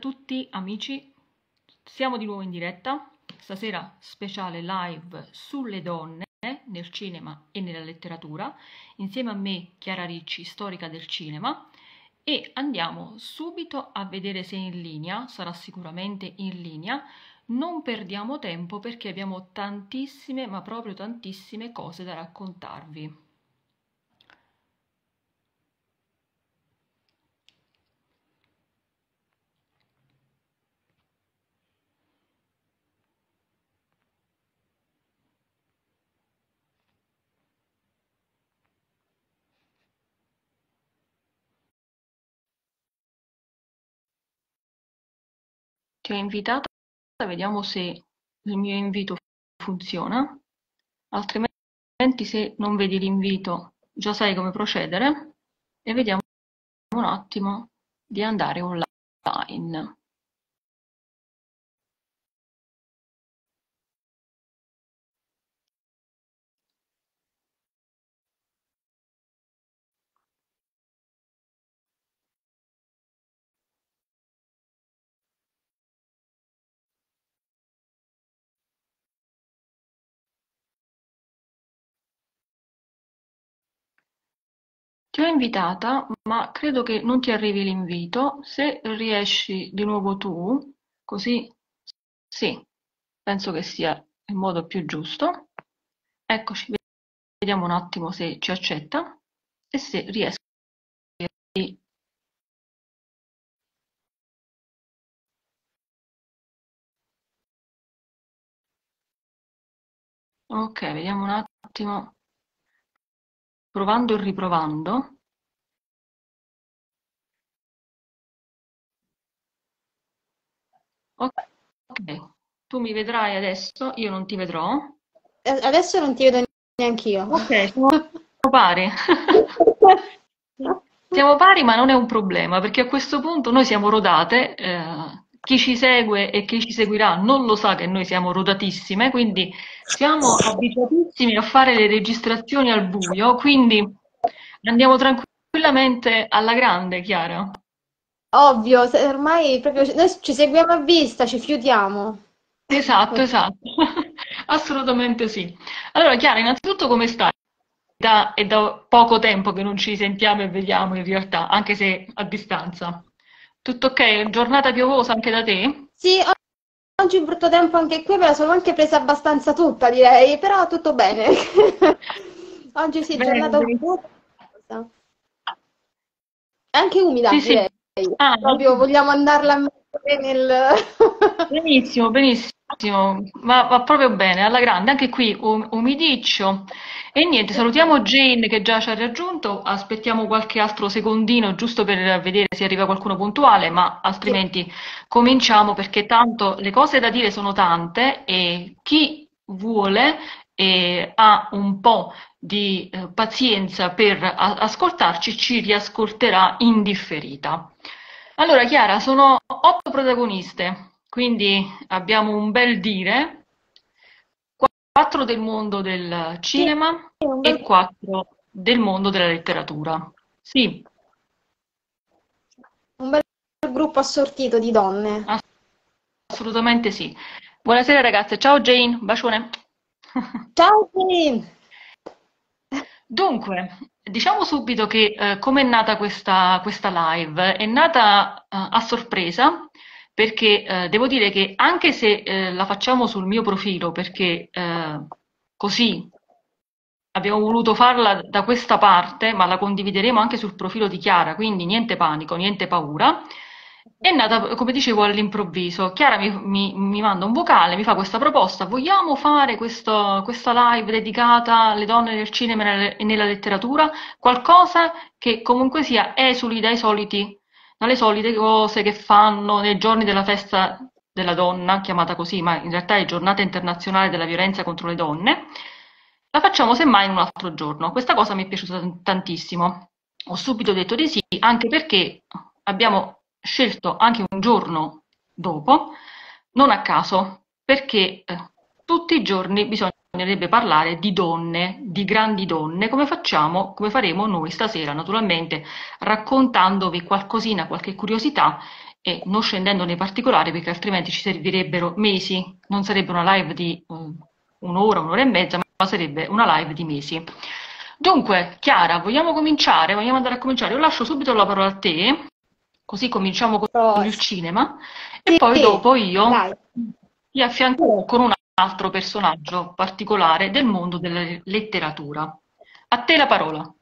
tutti amici, siamo di nuovo in diretta, stasera speciale live sulle donne nel cinema e nella letteratura, insieme a me Chiara Ricci, storica del cinema, e andiamo subito a vedere se è in linea, sarà sicuramente in linea, non perdiamo tempo perché abbiamo tantissime, ma proprio tantissime cose da raccontarvi. Ti ho invitata, vediamo se il mio invito funziona, altrimenti se non vedi l'invito già sai come procedere e vediamo un attimo di andare online. Ti ho invitata, ma credo che non ti arrivi l'invito. Se riesci di nuovo tu, così sì, penso che sia il modo più giusto. Eccoci, vediamo un attimo se ci accetta e se riesco Ok, vediamo un attimo provando e riprovando. Ok tu mi vedrai adesso io non ti vedrò. Adesso non ti vedo neanche io ok siamo pari. Siamo pari ma non è un problema perché a questo punto noi siamo rodate eh, chi ci segue e chi ci seguirà non lo sa che noi siamo rodatissime, quindi siamo abituatissimi a fare le registrazioni al buio, quindi andiamo tranquillamente alla grande, Chiara. Ovvio, ormai proprio noi ci seguiamo a vista, ci fiutiamo. Esatto, esatto, assolutamente sì. Allora, Chiara, innanzitutto come stai? Da, è da poco tempo che non ci sentiamo e vediamo in realtà, anche se a distanza. Tutto ok? Giornata piovosa anche da te? Sì, oggi è brutto tempo anche qui, me la sono anche presa abbastanza tutta, direi, però tutto bene. oggi sì, bene, giornata piovosa. Anche umida, sì, direi. Sì. Ah, Proprio vogliamo andarla a mettere nel... benissimo, benissimo. Ma va proprio bene, alla grande, anche qui um, umidiccio. E niente, salutiamo Jane che già ci ha raggiunto, aspettiamo qualche altro secondino giusto per vedere se arriva qualcuno puntuale, ma altrimenti cominciamo perché tanto le cose da dire sono tante e chi vuole e ha un po' di eh, pazienza per ascoltarci ci riascolterà in differita. Allora Chiara, sono otto protagoniste quindi abbiamo un bel dire, quattro del mondo del cinema e quattro del mondo della letteratura. Sì. Un bel gruppo assortito di donne. Assolutamente sì. Buonasera ragazze, ciao Jane, bacione. Ciao Jane. Dunque, diciamo subito che eh, come è nata questa, questa live? È nata eh, a sorpresa perché eh, devo dire che anche se eh, la facciamo sul mio profilo, perché eh, così abbiamo voluto farla da questa parte, ma la condivideremo anche sul profilo di Chiara, quindi niente panico, niente paura, è nata, come dicevo, all'improvviso. Chiara mi, mi, mi, manda un vocale, mi fa questa proposta, vogliamo fare questo, questa live dedicata alle donne del cinema e nella letteratura? Qualcosa che comunque sia esuli dai soliti dalle solite cose che fanno nei giorni della festa della donna, chiamata così, ma in realtà è giornata internazionale della violenza contro le donne, la facciamo semmai in un altro giorno. Questa cosa mi è piaciuta tantissimo. Ho subito detto di sì, anche perché abbiamo scelto anche un giorno dopo, non a caso, perché eh, tutti i giorni bisogna bisognerebbe parlare di donne, di grandi donne, come facciamo, come faremo noi stasera, naturalmente raccontandovi qualcosina, qualche curiosità e non scendendo nei particolari perché altrimenti ci servirebbero mesi, non sarebbe una live di um, un'ora, un'ora e mezza, ma sarebbe una live di mesi. Dunque, Chiara, vogliamo cominciare? Vogliamo andare a cominciare? Io lascio subito la parola a te, così cominciamo con il cinema e poi dopo io Dai. ti affiancherò con un altro personaggio particolare del mondo della letteratura. A te la parola.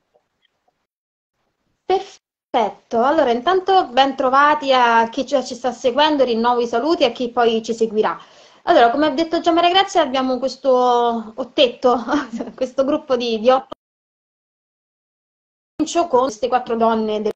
Perfetto, allora intanto ben trovati a chi ci sta seguendo, rinnovo i saluti a chi poi ci seguirà. Allora, come ha detto già Maria Grazia, abbiamo questo ottetto, questo gruppo di, di otto con queste quattro donne del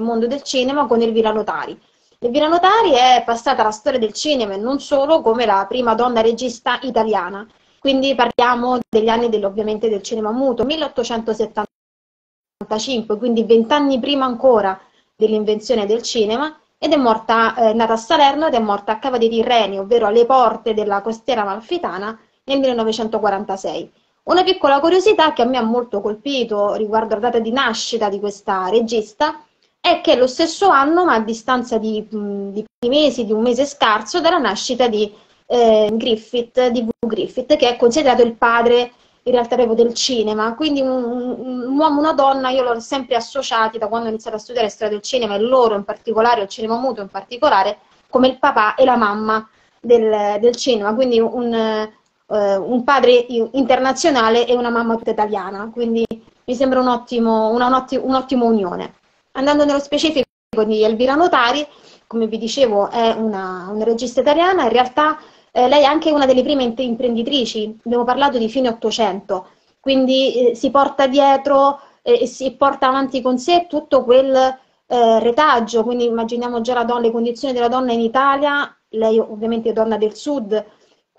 mondo del cinema con Elvira Notari. Elvira Notari è passata alla storia del cinema e non solo come la prima donna regista italiana. Quindi parliamo degli anni del, del cinema muto, 1875, quindi vent'anni prima ancora dell'invenzione del cinema, ed è morta, eh, nata a Salerno ed è morta a Cava dei Tirreni, ovvero alle porte della costiera malfitana, nel 1946. Una piccola curiosità che a me ha molto colpito riguardo la data di nascita di questa regista è che lo stesso anno, ma a distanza di, di mesi, di un mese scarso, dalla nascita di eh, Griffith, di V. Griffith, che è considerato il padre in realtà proprio del cinema, quindi un, un uomo e una donna io l'ho sempre associati da quando ho iniziato a studiare storia del cinema e loro in particolare, il cinema muto in particolare, come il papà e la mamma del, del cinema, quindi un, eh, un, padre internazionale e una mamma tutta italiana, quindi mi sembra un ottimo, una, un'ottima unione. Andando nello specifico di Elvira Notari, come vi dicevo è una, una regista italiana, in realtà eh, lei è anche una delle prime imprenditrici, abbiamo parlato di fine Ottocento, quindi eh, si porta dietro eh, e si porta avanti con sé tutto quel eh, retaggio, quindi immaginiamo già donna, le condizioni della donna in Italia, lei ovviamente è donna del sud,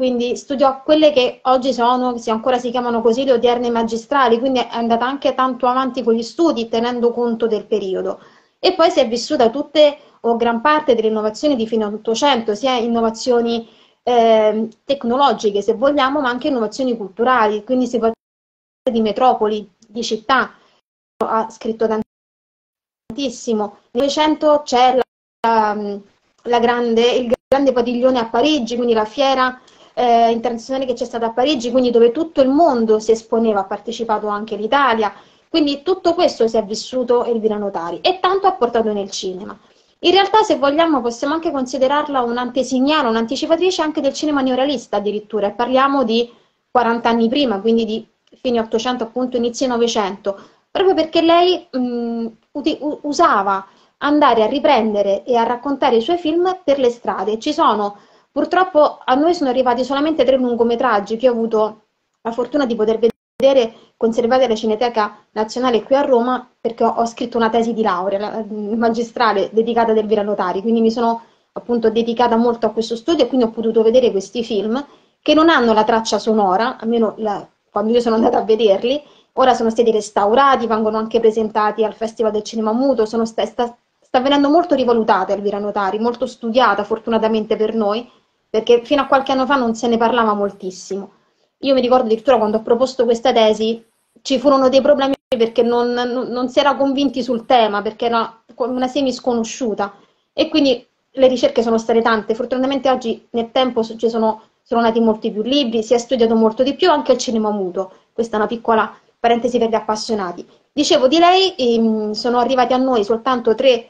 quindi studiò quelle che oggi sono, se ancora si chiamano così, le odierne magistrali, quindi è andata anche tanto avanti con gli studi tenendo conto del periodo. E poi si è vissuta tutte o gran parte delle innovazioni di fine Ottocento, sia innovazioni eh, tecnologiche, se vogliamo, ma anche innovazioni culturali. Quindi si parla di metropoli, di città. Ha scritto tantissimo. Nel Novecento c'è la, la grande, il grande padiglione a Parigi, quindi la fiera eh, internazionale che c'è stata a Parigi, quindi dove tutto il mondo si esponeva, ha partecipato anche l'Italia. Quindi tutto questo si è vissuto Elvira Notari e tanto ha portato nel cinema. In realtà, se vogliamo, possiamo anche considerarla un'antesignana, un'anticipatrice anche del cinema neorealista addirittura, e parliamo di 40 anni prima, quindi di fine 800, appunto inizio 900, proprio perché lei mh, usava andare a riprendere e a raccontare i suoi film per le strade. Ci sono, purtroppo a noi sono arrivati solamente tre lungometraggi che ho avuto la fortuna di poter vedere conservate alla Cineteca Nazionale qui a Roma perché ho, ho scritto una tesi di laurea magistrale dedicata ad Elvira Notari, quindi mi sono appunto dedicata molto a questo studio e quindi ho potuto vedere questi film che non hanno la traccia sonora, almeno la, quando io sono andata a vederli, ora sono stati restaurati, vengono anche presentati al Festival del Cinema Muto, sta, sta, sta venendo molto rivalutata Elvira Notari, molto studiata fortunatamente per noi, perché fino a qualche anno fa non se ne parlava moltissimo. Io mi ricordo addirittura quando ho proposto questa tesi ci furono dei problemi perché non, non, non si era convinti sul tema, perché era una semi sconosciuta e quindi le ricerche sono state tante. Fortunatamente oggi nel tempo ci sono, sono nati molti più libri, si è studiato molto di più anche il cinema muto. Questa è una piccola parentesi per gli appassionati. Dicevo di lei, ehm, sono arrivati a noi soltanto tre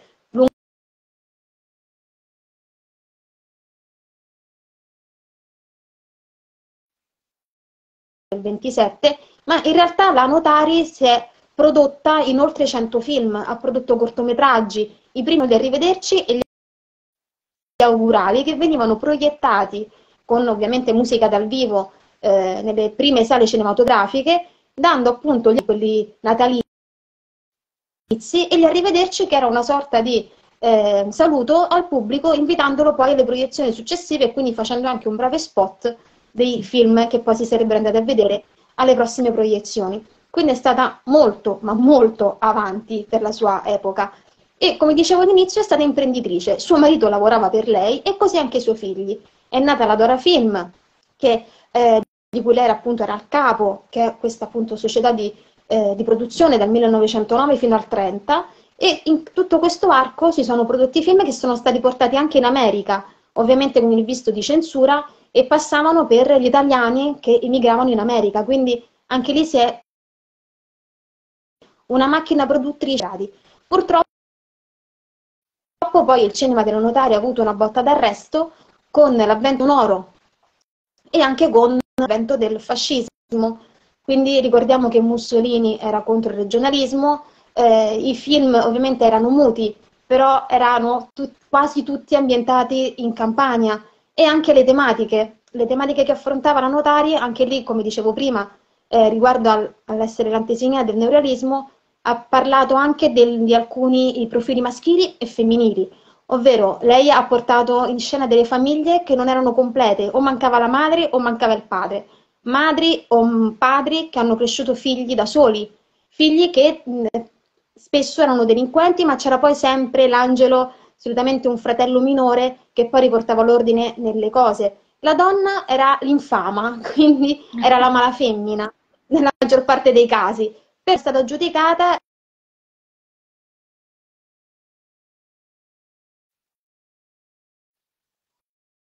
del 27, ma in realtà la Notari si è prodotta in oltre 100 film, ha prodotto cortometraggi, i primi di Arrivederci e gli augurali che venivano proiettati con ovviamente musica dal vivo eh, nelle prime sale cinematografiche, dando appunto gli, quelli natalizi e gli arrivederci che era una sorta di eh, saluto al pubblico, invitandolo poi alle proiezioni successive e quindi facendo anche un breve spot dei film che poi si sarebbero andati a vedere alle prossime proiezioni. Quindi è stata molto, ma molto avanti per la sua epoca. E come dicevo all'inizio è stata imprenditrice, suo marito lavorava per lei e così anche i suoi figli. È nata la Dora Film, che, eh, di cui lei era appunto era al capo, che è questa appunto società di, eh, di produzione dal 1909 fino al 30, E in tutto questo arco si sono prodotti film che sono stati portati anche in America, ovviamente con il visto di censura, e passavano per gli italiani che emigravano in America. Quindi anche lì si è una macchina produttrice. Purtroppo poi il cinema della notaria ha avuto una botta d'arresto con l'avvento sonoro e anche con l'avvento del fascismo. Quindi ricordiamo che Mussolini era contro il regionalismo, eh, i film ovviamente erano muti, però erano tut quasi tutti ambientati in campagna e anche le tematiche, le tematiche che affrontava la Notari, anche lì, come dicevo prima, eh, riguardo al, all'essere l'antesignea del neorealismo, ha parlato anche del, di alcuni profili maschili e femminili, ovvero lei ha portato in scena delle famiglie che non erano complete, o mancava la madre o mancava il padre, madri o padri che hanno cresciuto figli da soli, figli che mh, spesso erano delinquenti, ma c'era poi sempre l'angelo, solitamente un fratello minore, che poi riportava l'ordine nelle cose. La donna era l'infama, quindi era la mala femmina, nella maggior parte dei casi. Per è stata giudicata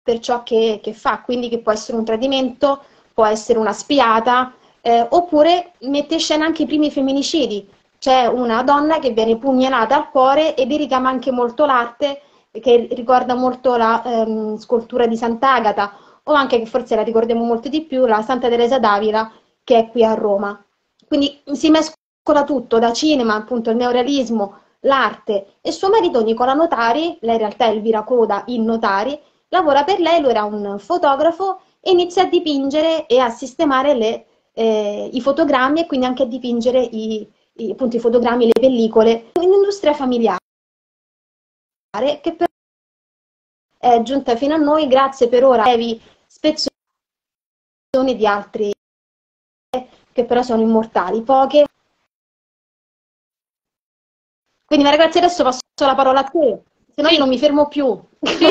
per ciò che, che, fa, quindi che può essere un tradimento, può essere una spiata, eh, oppure mette in scena anche i primi femminicidi. C'è una donna che viene pugnalata al cuore e vi richiama anche molto l'arte, che ricorda molto la ehm, scultura di Sant'Agata, o anche che forse la ricordiamo molto di più, la Santa Teresa d'Avila, che è qui a Roma. Quindi si mescola tutto, da cinema, appunto, il neorealismo, l'arte, e suo marito Nicola Notari, lei in realtà è Elvira Coda in Notari, lavora per lei, lui era un fotografo e inizia a dipingere e a sistemare le, eh, i fotogrammi e quindi anche a dipingere i, i, appunto, i fotogrammi, le pellicole, in industria familiare che però è giunta fino a noi grazie per ora a brevi spezzoni di altri che però sono immortali, poche. Quindi ragazzi adesso passo la parola a te, se no io non mi fermo più. Sì,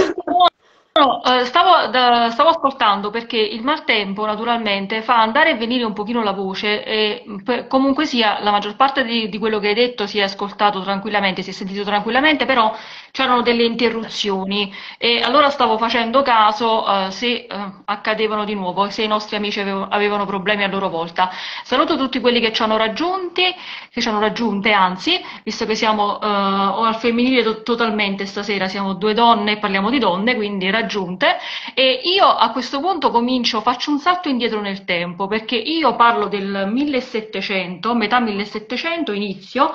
eh, stavo, stavo ascoltando perché il maltempo naturalmente fa andare e venire un pochino la voce e pe- comunque sia la maggior parte di, di quello che hai detto si è ascoltato tranquillamente, si è sentito tranquillamente, però c'erano delle interruzioni e allora stavo facendo caso eh, se eh, accadevano di nuovo, se i nostri amici avevo- avevano problemi a loro volta. Saluto tutti quelli che ci hanno raggiunti, che ci hanno raggiunte, anzi, visto che siamo eh, al femminile to- totalmente stasera, siamo due donne e parliamo di donne, quindi raggiunte e io a questo punto comincio, faccio un salto indietro nel tempo perché io parlo del 1700, metà 1700 inizio,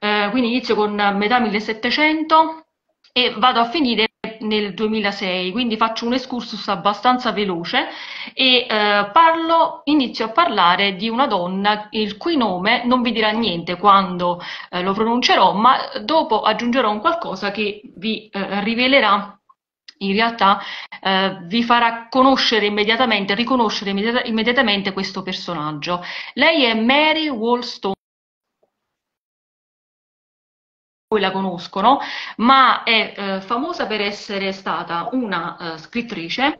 eh, quindi inizio con metà 1700 e vado a finire nel 2006, quindi faccio un excursus abbastanza veloce e eh, parlo, inizio a parlare di una donna il cui nome non vi dirà niente quando eh, lo pronuncerò, ma dopo aggiungerò un qualcosa che vi eh, rivelerà in realtà eh, vi farà conoscere immediatamente, riconoscere immediata, immediatamente questo personaggio. Lei è Mary Wollstone la conoscono, ma è eh, famosa per essere stata una eh, scrittrice,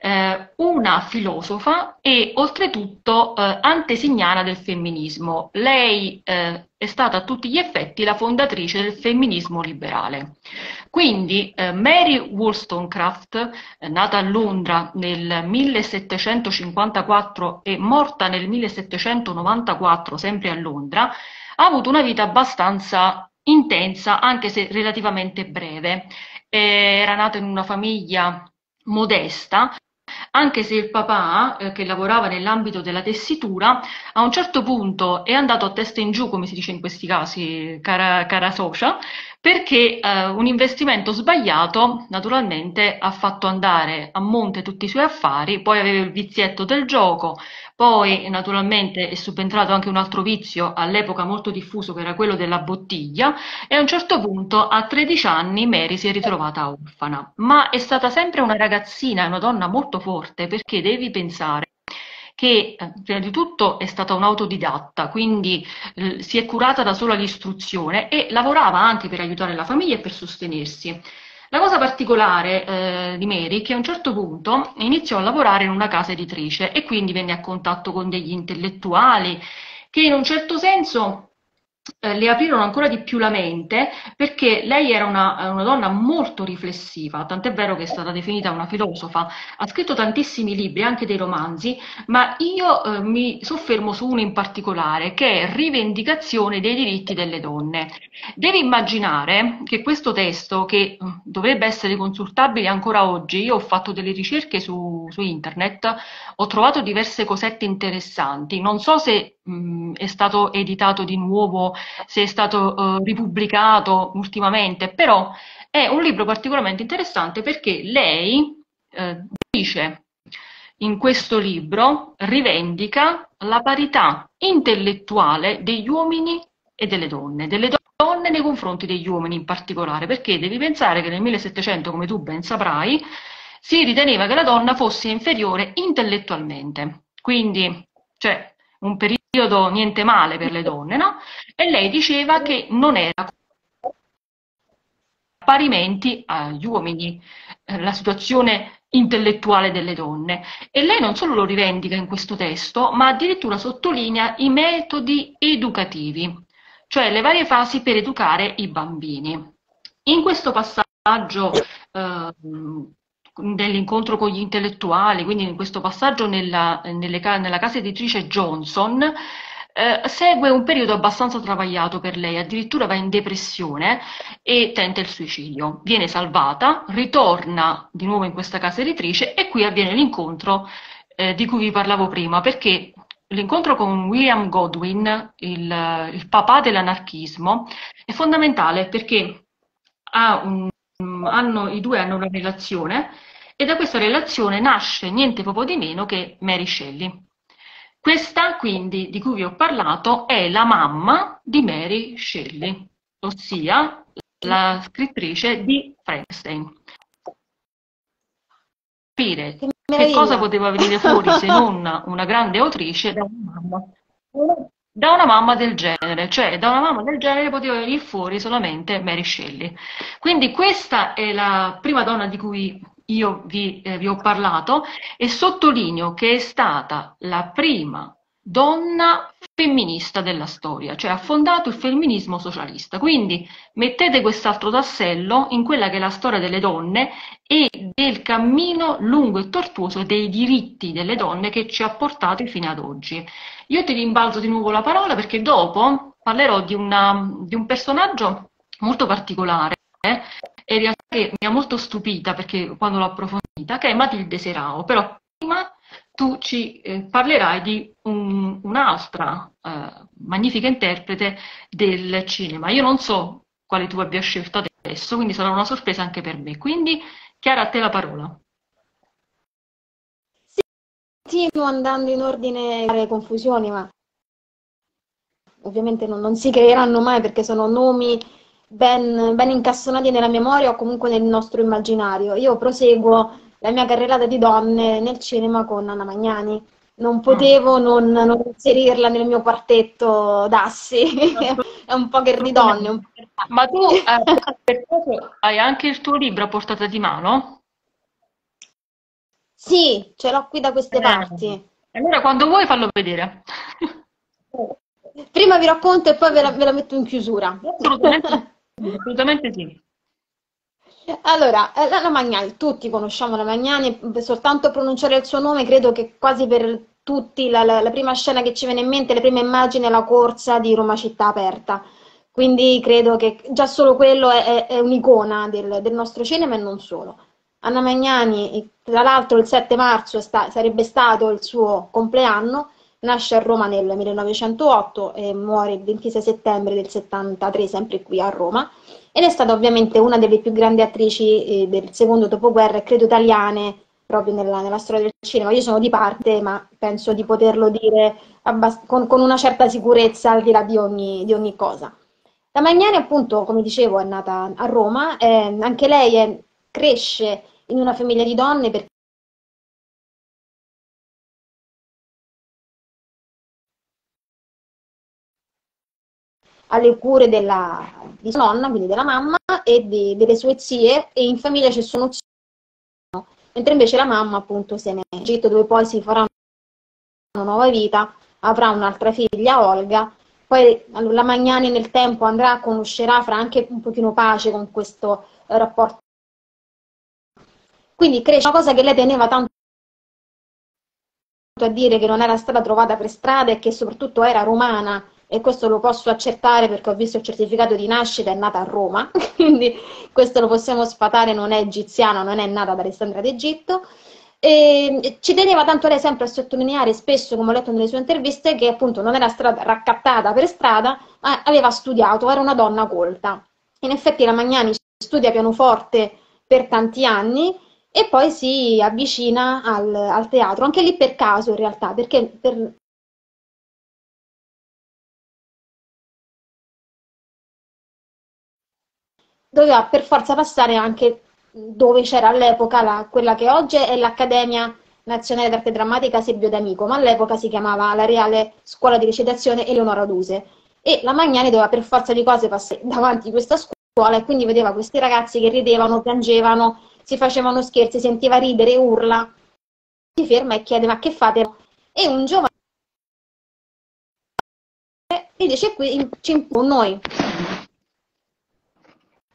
eh, una filosofa e oltretutto eh, antesignana del femminismo. Lei eh, è stata a tutti gli effetti la fondatrice del femminismo liberale. Quindi eh, Mary Wollstonecraft, nata a Londra nel 1754 e morta nel 1794, sempre a Londra, ha avuto una vita abbastanza intensa, anche se relativamente breve. Eh, era nata in una famiglia modesta, anche se il papà, eh, che lavorava nell'ambito della tessitura, a un certo punto è andato a testa in giù, come si dice in questi casi, cara, cara socia, perché eh, un investimento sbagliato naturalmente ha fatto andare a monte tutti i suoi affari, poi aveva il vizietto del gioco, poi naturalmente è subentrato anche un altro vizio all'epoca molto diffuso che era quello della bottiglia e a un certo punto a 13 anni Mary si è ritrovata orfana, ma è stata sempre una ragazzina, una donna molto forte perché devi pensare che eh, prima di tutto è stata un'autodidatta, quindi eh, si è curata da sola l'istruzione e lavorava anche per aiutare la famiglia e per sostenersi. La cosa particolare eh, di Mary è che a un certo punto iniziò a lavorare in una casa editrice e quindi venne a contatto con degli intellettuali che in un certo senso le aprirono ancora di più la mente perché lei era una, una, donna molto riflessiva, tant'è vero che è stata definita una filosofa, ha scritto tantissimi libri, anche dei romanzi, ma io eh, mi soffermo su uno in particolare che è Rivendicazione dei diritti delle donne. Devi immaginare che questo testo, che mm, dovrebbe essere consultabile ancora oggi, io ho fatto delle ricerche su, su internet, ho trovato diverse cosette interessanti, non so se mh, mm, è stato editato di nuovo se è stato uh, ripubblicato ultimamente, però è un libro particolarmente interessante perché lei uh, dice in questo libro, rivendica la parità intellettuale degli uomini e delle donne, delle donne nei confronti degli uomini in particolare, perché devi pensare che nel 1700, come tu ben saprai, si riteneva che la donna fosse inferiore intellettualmente. Quindi, cioè, un periodo niente male per le donne, no? E lei diceva che non era parimenti agli uomini eh, la situazione intellettuale delle donne. E lei non solo lo rivendica in questo testo, ma addirittura sottolinea i metodi educativi, cioè le varie fasi per educare i bambini. In questo passaggio eh, nell'incontro con gli intellettuali, quindi in questo passaggio nella, nelle, nella casa editrice Johnson, eh, segue un periodo abbastanza travagliato per lei, addirittura va in depressione e tenta il suicidio. Viene salvata, ritorna di nuovo in questa casa editrice e qui avviene l'incontro eh, di cui vi parlavo prima, perché l'incontro con William Godwin, il, il papà dell'anarchismo, è fondamentale perché un, hanno, i due hanno una relazione e da questa relazione nasce niente poco di meno che Mary Shelley. Questa, quindi, di cui vi ho parlato, è la mamma di Mary Shelley, ossia la scrittrice di Frankenstein. Capire che cosa poteva venire fuori se non una grande autrice da una mamma, da una mamma del genere, cioè da una mamma del genere poteva venire fuori solamente Mary Shelley. Quindi questa è la prima donna di cui io vi, eh, vi ho parlato e sottolineo che è stata la prima donna femminista della storia, cioè ha fondato il femminismo socialista. Quindi mettete quest'altro tassello in quella che è la storia delle donne e del cammino lungo e tortuoso dei diritti delle donne che ci ha portati fino ad oggi. Io ti rimbalzo di nuovo la parola perché dopo parlerò di, una, di un personaggio molto particolare eh, e in realtà che mi ha molto stupita perché quando l'ho approfondita, che è Matilde Serao, però prima tu ci eh, parlerai di un, un'altra eh, magnifica interprete del cinema. Io non so quale tu abbia scelto adesso, quindi sarà una sorpresa anche per me. Quindi, Chiara, a te la parola. Sì, stiamo andando in ordine a confusioni, ma ovviamente non, non si creeranno mai perché sono nomi ben, ben incastonati nella memoria o comunque nel nostro immaginario. Io proseguo la mia carrellata di donne nel cinema con Anna Magnani. Non potevo non, non inserirla nel mio quartetto d'assi. è un po' che di donne. Ma tu eh, hai anche il tuo libro a portata di mano? Sì, ce l'ho qui da queste eh. parti. Allora quando vuoi fallo vedere. Prima vi racconto e poi ve la, ve la metto in chiusura. Assolutamente. Sì. Allora, eh, la Magnani, tutti conosciamo la Magnani, soltanto pronunciare il suo nome credo che quasi per tutti la, la, la prima scena che ci viene in mente, le prime immagini è la corsa di Roma città aperta. Quindi credo che già solo quello è, è, è un'icona del, del, nostro cinema e non solo. Anna Magnani, tra l'altro il 7 marzo sta, sarebbe stato il suo compleanno, Nasce a Roma nel 1908 e muore il 26 settembre del 73, sempre qui a Roma, ed è stata ovviamente una delle più grandi attrici eh, del secondo dopoguerra credo italiane proprio nella, nella, storia del cinema. Io sono di parte, ma penso di poterlo dire con, con, una certa sicurezza al di là di ogni, di ogni cosa. La Magnani, appunto, come dicevo, è nata a Roma, eh, anche lei è, cresce in una famiglia di donne perché alle cure della, di sua nonna, quindi della mamma, e di, delle sue zie, e in famiglia c'è solo zio, mentre invece la mamma appunto se ne è in Egitto, dove poi si farà una nuova vita, avrà un'altra figlia, Olga, poi la Magnani nel tempo andrà, conoscerà, farà anche un pochino pace con questo eh, rapporto. Quindi cresce una cosa che lei teneva tanto a dire che non era stata trovata per strada e che soprattutto era romana e questo lo posso accertare perché ho visto il certificato di nascita, è nata a Roma, quindi questo lo possiamo sfatare, non è egiziana, non è nata ad Alessandria d'Egitto. E ci teneva tanto lei sempre a sottolineare spesso, come ho letto nelle sue interviste, che appunto non era stata raccattata per strada, ma aveva studiato, era una donna colta. In effetti la Magnani studia pianoforte per tanti anni e poi si avvicina al, al teatro, anche lì per caso in realtà, perché per, doveva per forza passare anche dove c'era all'epoca la, quella che oggi è l'Accademia Nazionale d'Arte Drammatica Silvio D'Amico, ma all'epoca si chiamava la Reale Scuola di Recitazione Eleonora Duse. E la Magnani doveva per forza di cose passare davanti a questa scuola e quindi vedeva questi ragazzi che ridevano, piangevano, si facevano scherzi, sentiva ridere, urla. Si ferma e chiede ma che fate? E un giovane gli dice qui ci impone noi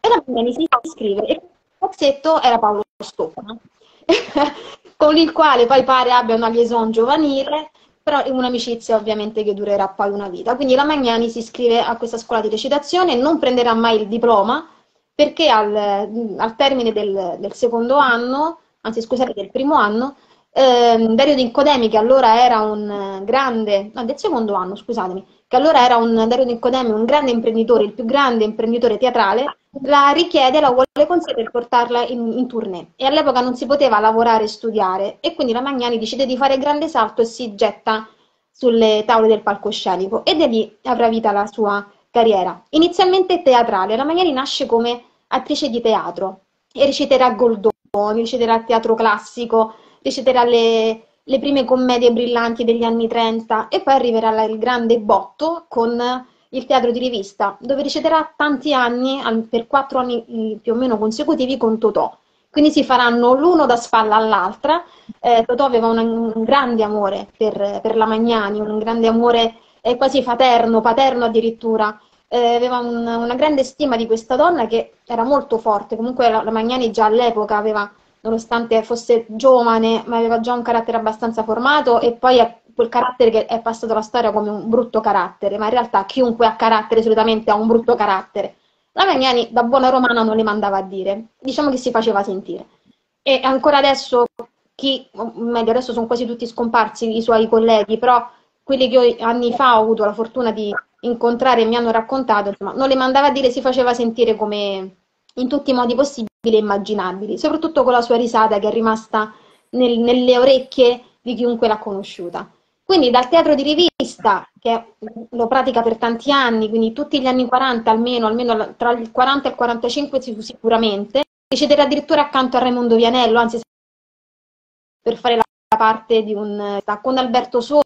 e la Magnani si iscrive e il ragazzetto era Paolo Stofano, con il quale poi pare abbia una liaison giovanile, però è un'amicizia ovviamente che durerà poi una vita. Quindi la Magnani si iscrive a questa scuola di recitazione, non prenderà mai il diploma, perché al, al termine del, del, secondo anno, anzi scusate, del primo anno, ehm, Dario Dincodemi, che allora era un grande, no, del secondo anno, scusatemi, che allora era un Dario Nicodemi, un grande imprenditore, il più grande imprenditore teatrale, la richiede, la vuole con sé per portarla in, in tournée. E all'epoca non si poteva lavorare e studiare, e quindi la Magnani decide di fare il grande salto e si getta sulle tavole del palcoscenico, e da lì avrà vita la sua carriera. Inizialmente teatrale, la Magnani nasce come attrice di teatro, e reciterà Goldoni, reciterà teatro classico, reciterà le le prime commedie brillanti degli anni 30 e poi arriverà il grande botto con il teatro di rivista, dove ricederà tanti anni, per quattro anni più o meno consecutivi, con Totò. Quindi si faranno l'uno da spalla all'altra. Eh, Totò aveva un, un, grande amore per, per, la Magnani, un grande amore eh, quasi fraterno, paterno addirittura. Eh, aveva un, una grande stima di questa donna che era molto forte. Comunque la, la Magnani già all'epoca aveva nonostante fosse giovane, ma aveva già un carattere abbastanza formato e poi quel carattere che è passato alla storia come un brutto carattere, ma in realtà chiunque ha carattere solitamente ha un brutto carattere. La Magnani da buona romana non le mandava a dire, diciamo che si faceva sentire. E ancora adesso, chi, meglio adesso sono quasi tutti scomparsi i suoi colleghi, però quelli che io anni fa ho avuto la fortuna di incontrare e mi hanno raccontato, insomma, non le mandava a dire, si faceva sentire come in tutti i modi possibili e immaginabili, soprattutto con la sua risata che è rimasta nel, nelle orecchie di chiunque l'ha conosciuta. Quindi dal teatro di rivista, che lo pratica per tanti anni, quindi tutti gli anni 40 almeno, almeno tra il 40 e il 45 sicuramente, ricederà addirittura accanto a Raimondo Vianello, anzi per fare la parte di un con Alberto Sordi,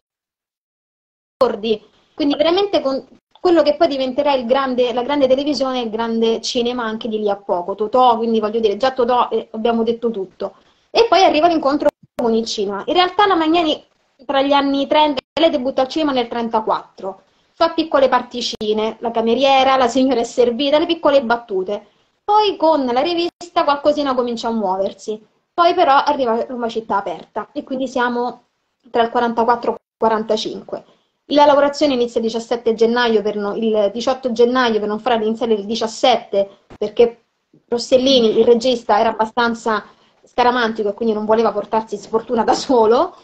quindi veramente con quello che poi diventerà grande, la grande televisione e il grande cinema anche di lì a poco. Totò, quindi voglio dire, già Totò eh, abbiamo detto tutto. E poi arriva l'incontro con il cinema. In realtà la Magnani tra gli anni 30, lei debutta al cinema nel 34, fa piccole particine, la cameriera, la signora è servita, le piccole battute. Poi con la rivista qualcosina comincia a muoversi. Poi però arriva Roma città aperta e quindi siamo tra il 44 e il 45. La lavorazione inizia il 17 gennaio, per no, il 18 gennaio per non farla iniziare il 17, perché Rossellini, il regista, era abbastanza scaramantico e quindi non voleva portarsi sfortuna da solo.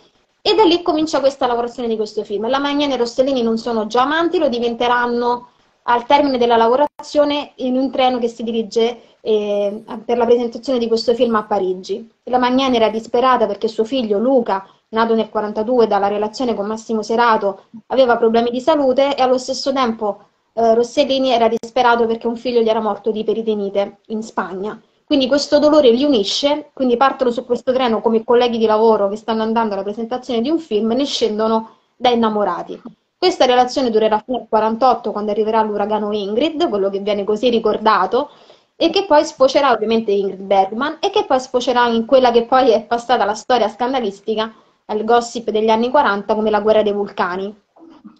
E da lì comincia questa lavorazione di questo film. La Magnani e Rossellini non sono già amanti, lo diventeranno al termine della lavorazione in un treno che si dirige eh, per la presentazione di questo film a Parigi. La Magnani era disperata perché suo figlio Luca nato nel 1942 dalla relazione con Massimo Serato, aveva problemi di salute e allo stesso tempo eh, Rossellini era disperato perché un figlio gli era morto di peritonite in Spagna. Quindi questo dolore li unisce, quindi partono su questo treno come colleghi di lavoro che stanno andando alla presentazione di un film e ne scendono da innamorati. Questa relazione durerà fino al 48 quando arriverà l'uragano Ingrid, quello che viene così ricordato, e che poi sfocerà ovviamente Ingrid Bergman e che poi sfocerà in quella che poi è passata la storia scandalistica al gossip degli anni 40 come la guerra dei vulcani.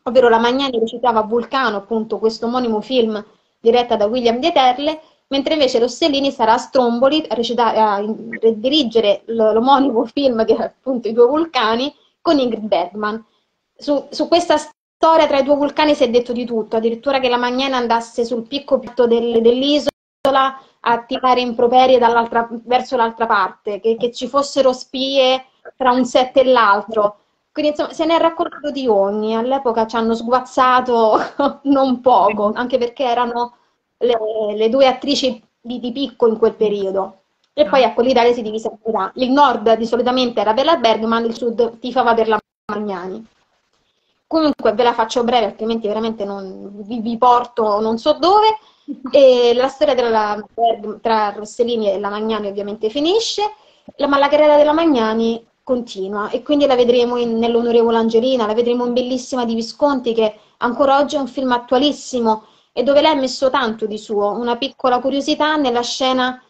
ovvero la Magnani recitava Vulcano, appunto questo omonimo film diretta da William Di Eterle, mentre invece Rossellini sarà a Stromboli a, recitare, a dirigere l'omonimo film che appunto I due vulcani con Ingrid Bergman. Su, su, questa storia tra i due vulcani si è detto di tutto, addirittura che la Magnana andasse sul picco del, dell'isola a tirare improperi verso l'altra parte, che, che, ci fossero spie tra un set e l'altro. Quindi insomma se ne è raccontato di ogni, all'epoca ci hanno sguazzato non poco, anche perché erano le, le due attrici di, di, picco in quel periodo. E poi ecco l'Italia si divise in metà. Il nord di solitamente era per la Bergman, il sud tifava per la Magnani. Comunque ve la faccio breve, altrimenti veramente non, vi, vi porto non so dove. E la storia della, tra Rossellini e la Magnani ovviamente finisce, ma la carriera della Magnani continua e quindi la vedremo nell'Onorevole Angelina, la vedremo in Bellissima di Visconti che ancora oggi è un film attualissimo e dove lei ha messo tanto di suo. Una piccola curiosità nella scena,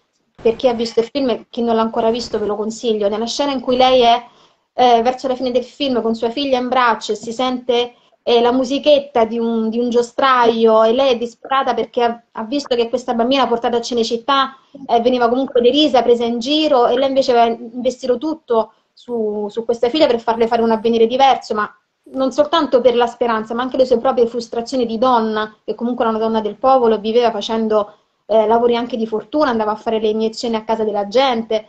per chi ha visto il film, chi non l'ha ancora visto ve lo consiglio, nella scena in cui lei è eh, verso la fine del film con sua figlia in braccio e si sente eh, la musichetta di un, di un, giostraio e lei è disperata perché ha, ha visto che questa bambina portata a Cinecittà eh, veniva comunque derisa, presa in giro e lei invece aveva investito tutto su, su questa figlia per farle fare un avvenire diverso, ma non soltanto per la speranza, ma anche le sue proprie frustrazioni di donna, che comunque era una donna del popolo, viveva facendo eh, lavori anche di fortuna, andava a fare le iniezioni a casa della gente.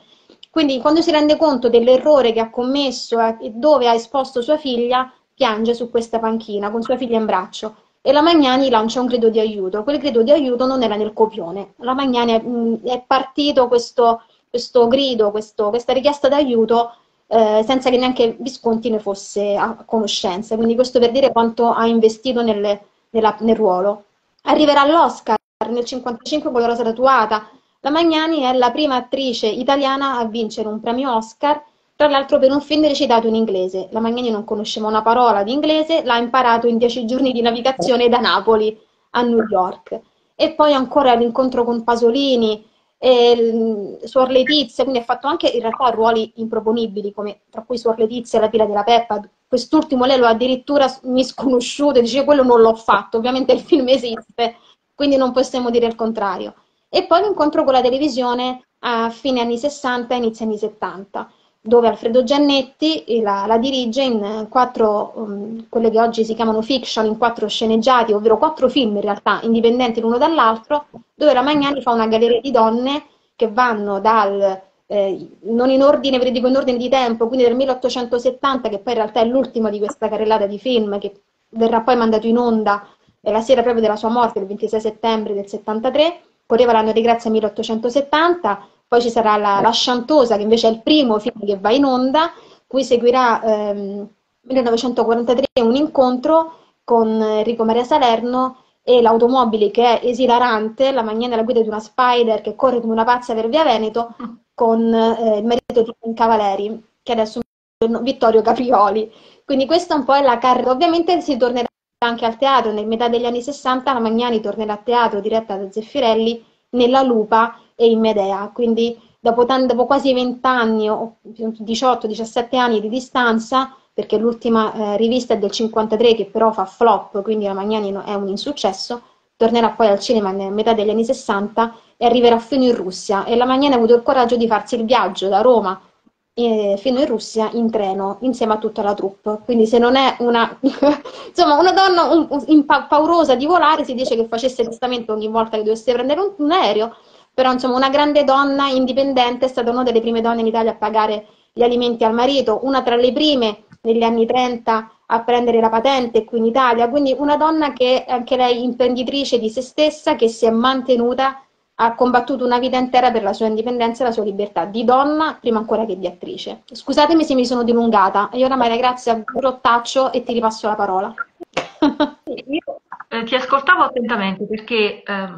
Quindi quando si rende conto dell'errore che ha commesso e dove ha esposto sua figlia, piange su questa panchina con sua figlia in braccio e la Magnani lancia un grido di aiuto. Quel grido di aiuto non era nel copione. La Magnani è, mm, è partito questo, questo grido, questo, questa richiesta d'aiuto eh, senza che neanche Visconti ne fosse a conoscenza. Quindi questo per dire quanto ha investito nelle, nella, nel ruolo. Arriverà all'Oscar nel 1955 con la Rosa Tatuata. La Magnani è la prima attrice italiana a vincere un premio Oscar, tra l'altro per un film recitato in inglese. La Magnani non conosceva una parola di inglese, l'ha imparato in dieci giorni di navigazione da Napoli a New York. E poi ancora l'incontro con Pasolini, e, Suor Letizia, quindi ha fatto anche in realtà ruoli improponibili, come tra cui Suor Letizia e la pila della Peppa. Quest'ultimo lei lo addirittura misconosciuto, dice quello non l'ho fatto, ovviamente il film esiste, quindi non possiamo dire il contrario. E poi l'incontro con la televisione a fine anni 60 e inizio anni 70 dove Alfredo Giannetti la, la dirige in quattro, um, quelle che oggi si chiamano fiction, in quattro sceneggiati, ovvero quattro film in realtà, indipendenti l'uno dall'altro, dove la Magnani fa una galleria di donne che vanno dal, eh, non in ordine, ve dico in ordine di tempo, quindi del 1870, che poi in realtà è l'ultimo di questa carrellata di film, che verrà poi mandato in onda eh, la sera proprio della sua morte, il 26 settembre del 73, correva l'anno di grazia 1870, poi ci sarà la, la Sciantosa, che invece è il primo film che va in onda, cui seguirà ehm, 1943 un incontro con Enrico Maria Salerno e l'automobile che è esilarante, la maniera alla guida di una Spider che corre come una pazza per via Veneto, con eh, il marito di Cavaleri, che adesso è Vittorio Caprioli. Quindi questa un po' è la carriera. Ovviamente si tornerà anche al teatro, nel metà degli anni 60 la Magnani tornerà a teatro diretta da Zeffirelli nella Lupa e in Medea, quindi dopo, dopo quasi 20 anni o 18-17 anni di distanza, perché l'ultima eh, rivista è del 53 che però fa flop, quindi la Magnani è un insuccesso, tornerà poi al cinema nella metà degli anni 60 e arriverà fino in Russia e la Magnani ha avuto il coraggio di farsi il viaggio da Roma eh, fino in Russia in treno insieme a tutta la troupe. Quindi se non è una, insomma, una donna un, un, paurosa di volare, si dice che facesse testamento ogni volta che dovesse prendere un, un aereo, però insomma una grande donna indipendente, è stata una delle prime donne in Italia a pagare gli alimenti al marito, una tra le prime negli anni 30 a prendere la patente qui in Italia, quindi una donna che anche lei imprenditrice di se stessa, che si è mantenuta, ha combattuto una vita intera per la sua indipendenza e la sua libertà di donna, prima ancora che di attrice. Scusatemi se mi sono dilungata, io oramai a Rottaccio e ti ripasso la parola. Io eh, ti ascoltavo attentamente perché eh,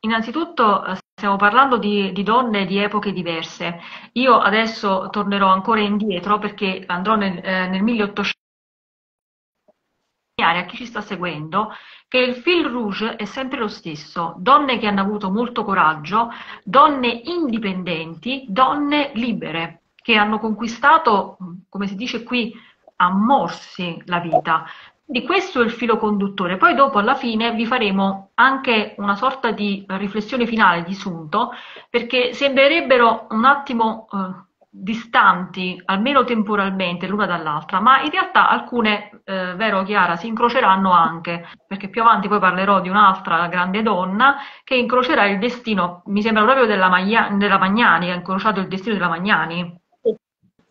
innanzitutto Stiamo parlando di, di, donne di epoche diverse. Io adesso tornerò ancora indietro perché andrò nel, eh, nel 1800 a chi ci sta seguendo che il fil rouge è sempre lo stesso, donne che hanno avuto molto coraggio, donne indipendenti, donne libere, che hanno conquistato, come si dice qui, a morsi la vita, Quindi questo è il filo conduttore. Poi dopo alla fine vi faremo anche una sorta di riflessione finale di sunto, perché sembrerebbero un attimo eh, distanti, almeno temporalmente, l'una dall'altra, ma in realtà alcune, eh, vero Chiara, si incroceranno anche, perché più avanti poi parlerò di un'altra grande donna che incrocerà il destino, mi sembra proprio della, Maglia, della Magnani, che ha incrociato il destino della Magnani. Sì,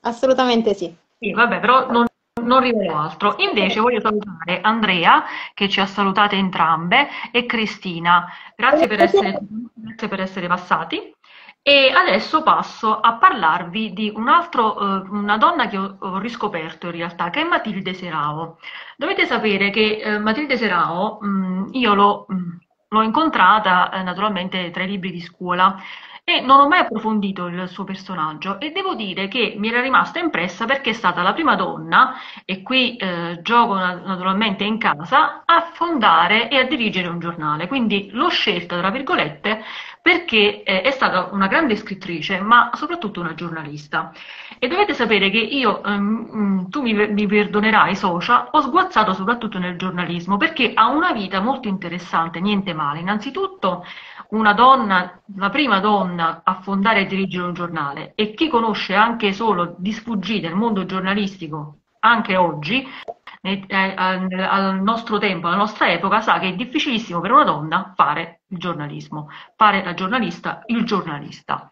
assolutamente sì. Sì, vabbè, però non non rivelo altro. Invece voglio salutare Andrea, che ci ha salutate entrambe, e Cristina. Grazie per essere, grazie per essere passati. E adesso passo a parlarvi di un altro, eh, una donna che ho, ho, riscoperto in realtà, che è Matilde Serao. Dovete sapere che eh, Matilde Serao, mh, mm, io l'ho, mm, l'ho incontrata eh, naturalmente tra i libri di scuola e non ho mai approfondito il suo personaggio e devo dire che mi era rimasta impressa perché è stata la prima donna, e qui eh, gioco naturalmente in casa, a fondare e a dirigere un giornale. Quindi l'ho scelta, tra virgolette, perché eh, è stata una grande scrittrice, ma soprattutto una giornalista. E dovete sapere che io, um, tu mi, mi, perdonerai, Socia, ho sguazzato soprattutto nel giornalismo, perché ha una vita molto interessante, niente male. Innanzitutto una donna, la prima donna a fondare e dirigere un giornale, e chi conosce anche solo di sfuggita il mondo giornalistico, anche oggi, eh, al nostro tempo, alla nostra epoca, sa che è difficilissimo per una donna fare il giornalismo, fare la giornalista, il giornalista.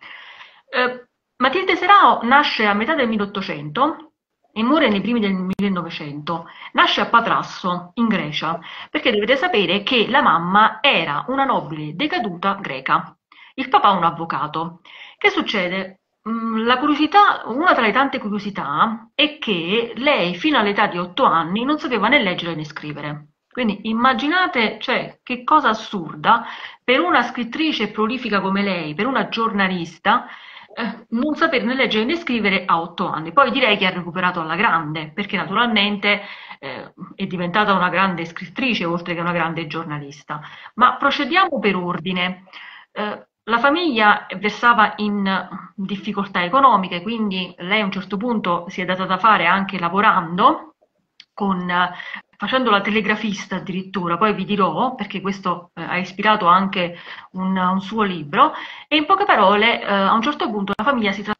Eh, Matilde Serao nasce a metà del 1800 e muore nei primi del 1900. Nasce a Patrasso, in Grecia, perché dovete sapere che la mamma era una nobile decaduta greca, il papà un avvocato. Che succede? Mm, la curiosità, una tra le tante curiosità, è che lei fino all'età di otto anni non sapeva né leggere né scrivere. Quindi immaginate, cioè, che cosa assurda per una scrittrice prolifica come lei, per una giornalista, eh, non saper né leggere né scrivere a otto anni. Poi direi che ha recuperato alla grande, perché naturalmente eh, è diventata una grande scrittrice oltre che una grande giornalista. Ma procediamo per ordine. Eh, la famiglia versava in difficoltà economiche, quindi lei a un certo punto si è data da fare anche lavorando, con, facendo la telegrafista addirittura, poi vi dirò, perché questo eh, ha ispirato anche un, un, suo libro, e in poche parole eh, a un certo punto la famiglia si trasforma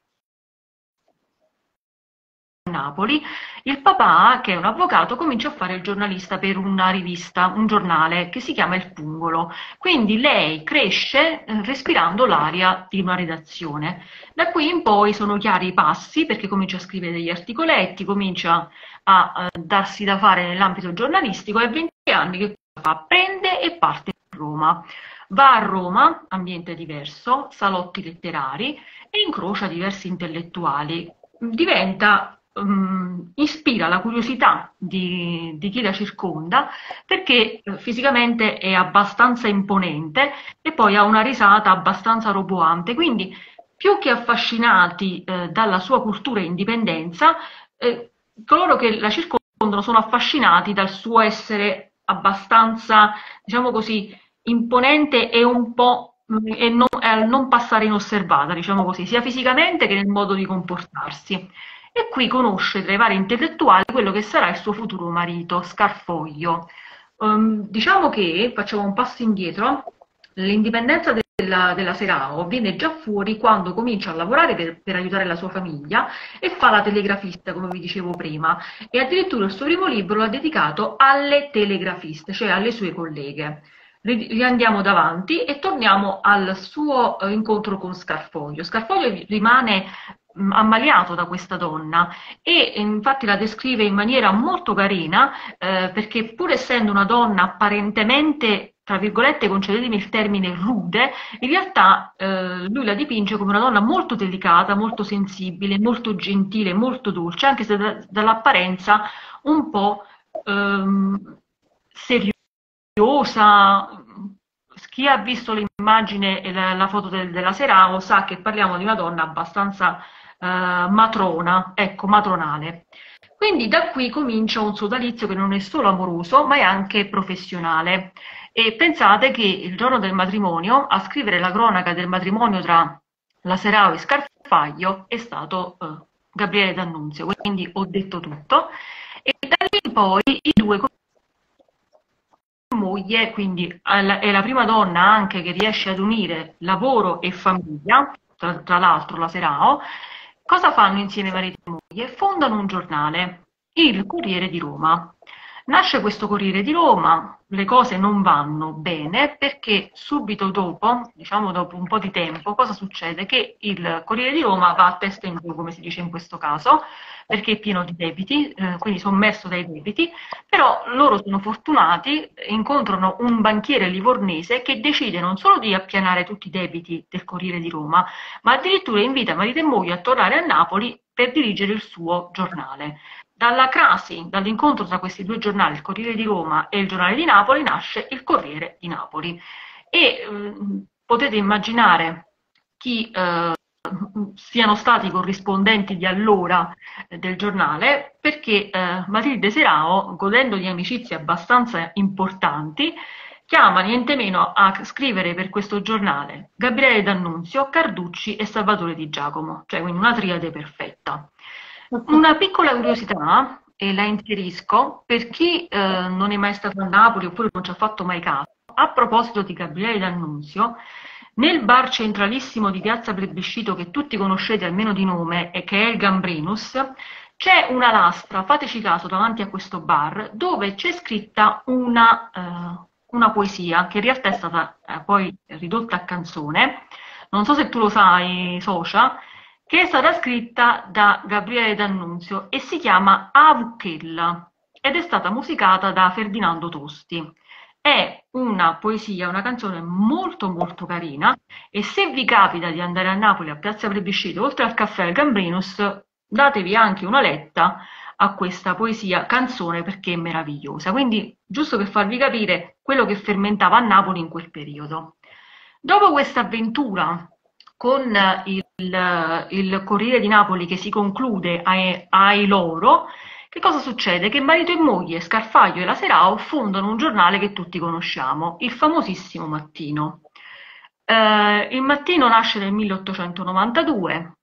Napoli, il papà, che è un avvocato, comincia a fare il giornalista per una rivista, un giornale che si chiama Il Pungolo. Quindi lei cresce eh, respirando l'aria di una redazione. Da qui in poi sono chiari i passi perché comincia a scrivere degli articoletti, comincia a eh, darsi da fare nell'ambito giornalistico e a 20 anni che fa? Prende e parte a Roma. Va a Roma, ambiente diverso, salotti letterari e incrocia diversi intellettuali. Diventa um, ispira la curiosità di, di, chi la circonda perché eh, fisicamente è abbastanza imponente e poi ha una risata abbastanza roboante, quindi più che affascinati eh, dalla sua cultura e indipendenza, eh, coloro che la circondano sono affascinati dal suo essere abbastanza, diciamo così, imponente e un po' mm, e non, eh, non passare inosservata, diciamo così, sia fisicamente che nel modo di comportarsi e qui conosce tra i vari intellettuali quello che sarà il suo futuro marito, Scarfoglio. Um, diciamo che, facciamo un passo indietro, l'indipendenza della, della, Serao viene già fuori quando comincia a lavorare per, per, aiutare la sua famiglia e fa la telegrafista, come vi dicevo prima, e addirittura il suo primo libro l'ha dedicato alle telegrafiste, cioè alle sue colleghe. Riandiamo davanti e torniamo al suo eh, incontro con Scarfoglio. Scarfoglio rimane ammaliato da questa donna. E infatti la descrive in maniera molto carina eh, perché pur essendo una donna apparentemente tra virgolette concedetemi il termine rude, in realtà eh, lui la dipinge come una donna molto delicata, molto sensibile, molto gentile, molto dolce, anche se da, dall'apparenza un po' ehm, seriosa, chi ha visto l'immagine e la, la foto del, della Serao sa che parliamo di una donna abbastanza eh, matrona, ecco, matronale. Quindi da qui comincia un sodalizio che non è solo amoroso, ma è anche professionale. E pensate che il giorno del matrimonio, a scrivere la cronaca del matrimonio tra la Serao e Scarfaglio è stato eh, Gabriele D'Annunzio, quindi ho detto tutto. E da lì in poi i due moglie, quindi è la prima donna anche che riesce ad unire lavoro e famiglia, tra, tra l'altro la Serao, cosa fanno insieme marito e moglie? Fondano un giornale, il Corriere di Roma. Nasce questo Corriere di Roma, le cose non vanno bene perché subito dopo, diciamo dopo un po' di tempo, cosa succede? Che il Corriere di Roma va a testa in giù, come si dice in questo caso, perché è pieno di debiti, eh, quindi sommerso dai debiti, però loro sono fortunati, incontrano un banchiere livornese che decide non solo di appianare tutti i debiti del Corriere di Roma, ma addirittura invita marito e moglie a tornare a Napoli per dirigere il suo giornale. Dalla crasi, dall'incontro tra questi due giornali, il Corriere di Roma e il Giornale di Napoli, nasce il Corriere di Napoli. E eh, potete immaginare chi eh, siano stati i corrispondenti di allora eh, del giornale, perché eh, Matilde Serao, godendo di amicizie abbastanza importanti, chiama niente meno a scrivere per questo giornale Gabriele D'Annunzio, Carducci e Salvatore Di Giacomo, cioè quindi una triade perfetta. Una piccola curiosità, e la inserisco, per chi eh, non è mai stato a Napoli oppure non ci ha fatto mai caso, a proposito di Gabriele D'Annunzio, nel bar centralissimo di Piazza Plebiscito che tutti conoscete almeno di nome e che è il Gambrinus, c'è una lastra, fateci caso, davanti a questo bar, dove c'è scritta una, eh, una, poesia che in realtà è stata eh, poi ridotta a canzone. Non so se tu lo sai, Socia, che è stata scritta da Gabriele D'Annunzio e si chiama Avuchella ed è stata musicata da Ferdinando Tosti. È una poesia, una canzone molto molto carina e se vi capita di andare a Napoli a Piazza Plebiscito, oltre al caffè al Gambrinus, datevi anche una letta a questa poesia canzone perché è meravigliosa. Quindi, giusto per farvi capire quello che fermentava a Napoli in quel periodo. Dopo questa avventura con il, il Corriere di Napoli che si conclude ai, ai loro, che cosa succede? Che marito e moglie, Scarfaglio e la Serao, fondano un giornale che tutti conosciamo, il famosissimo Mattino. Eh, il Mattino nasce nel 1892,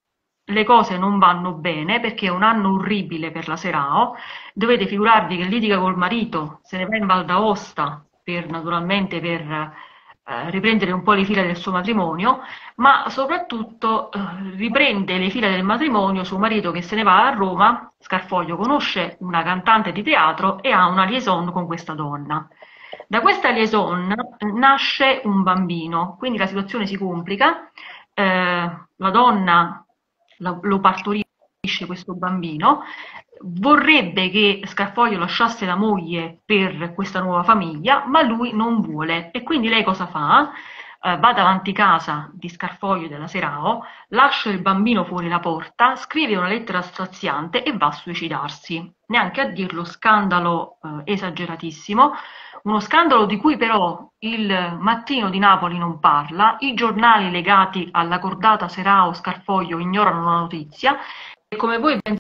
le cose non vanno bene perché è un anno orribile per la Serao, dovete figurarvi che litiga col marito, se ne va in Val d'Aosta per naturalmente per eh, riprendere un po' le fila del suo matrimonio, ma soprattutto eh, riprende le fila del matrimonio suo marito che se ne va a Roma, Scarfoglio conosce una cantante di teatro e ha una liaison con questa donna. Da questa liaison eh, nasce un bambino, quindi la situazione si complica, eh, la donna lo partorisce questo bambino, vorrebbe che Scarfoglio lasciasse la moglie per questa nuova famiglia, ma lui non vuole. E quindi lei cosa fa? Eh, va davanti casa di Scarfoglio della Serao, lascia il bambino fuori la porta, scrive una lettera straziante e va a suicidarsi. Neanche a dirlo, scandalo eh, esageratissimo, uno scandalo di cui però il Mattino di Napoli non parla, i giornali legati alla cordata Serao-Scarfoglio ignorano la notizia e come voi ben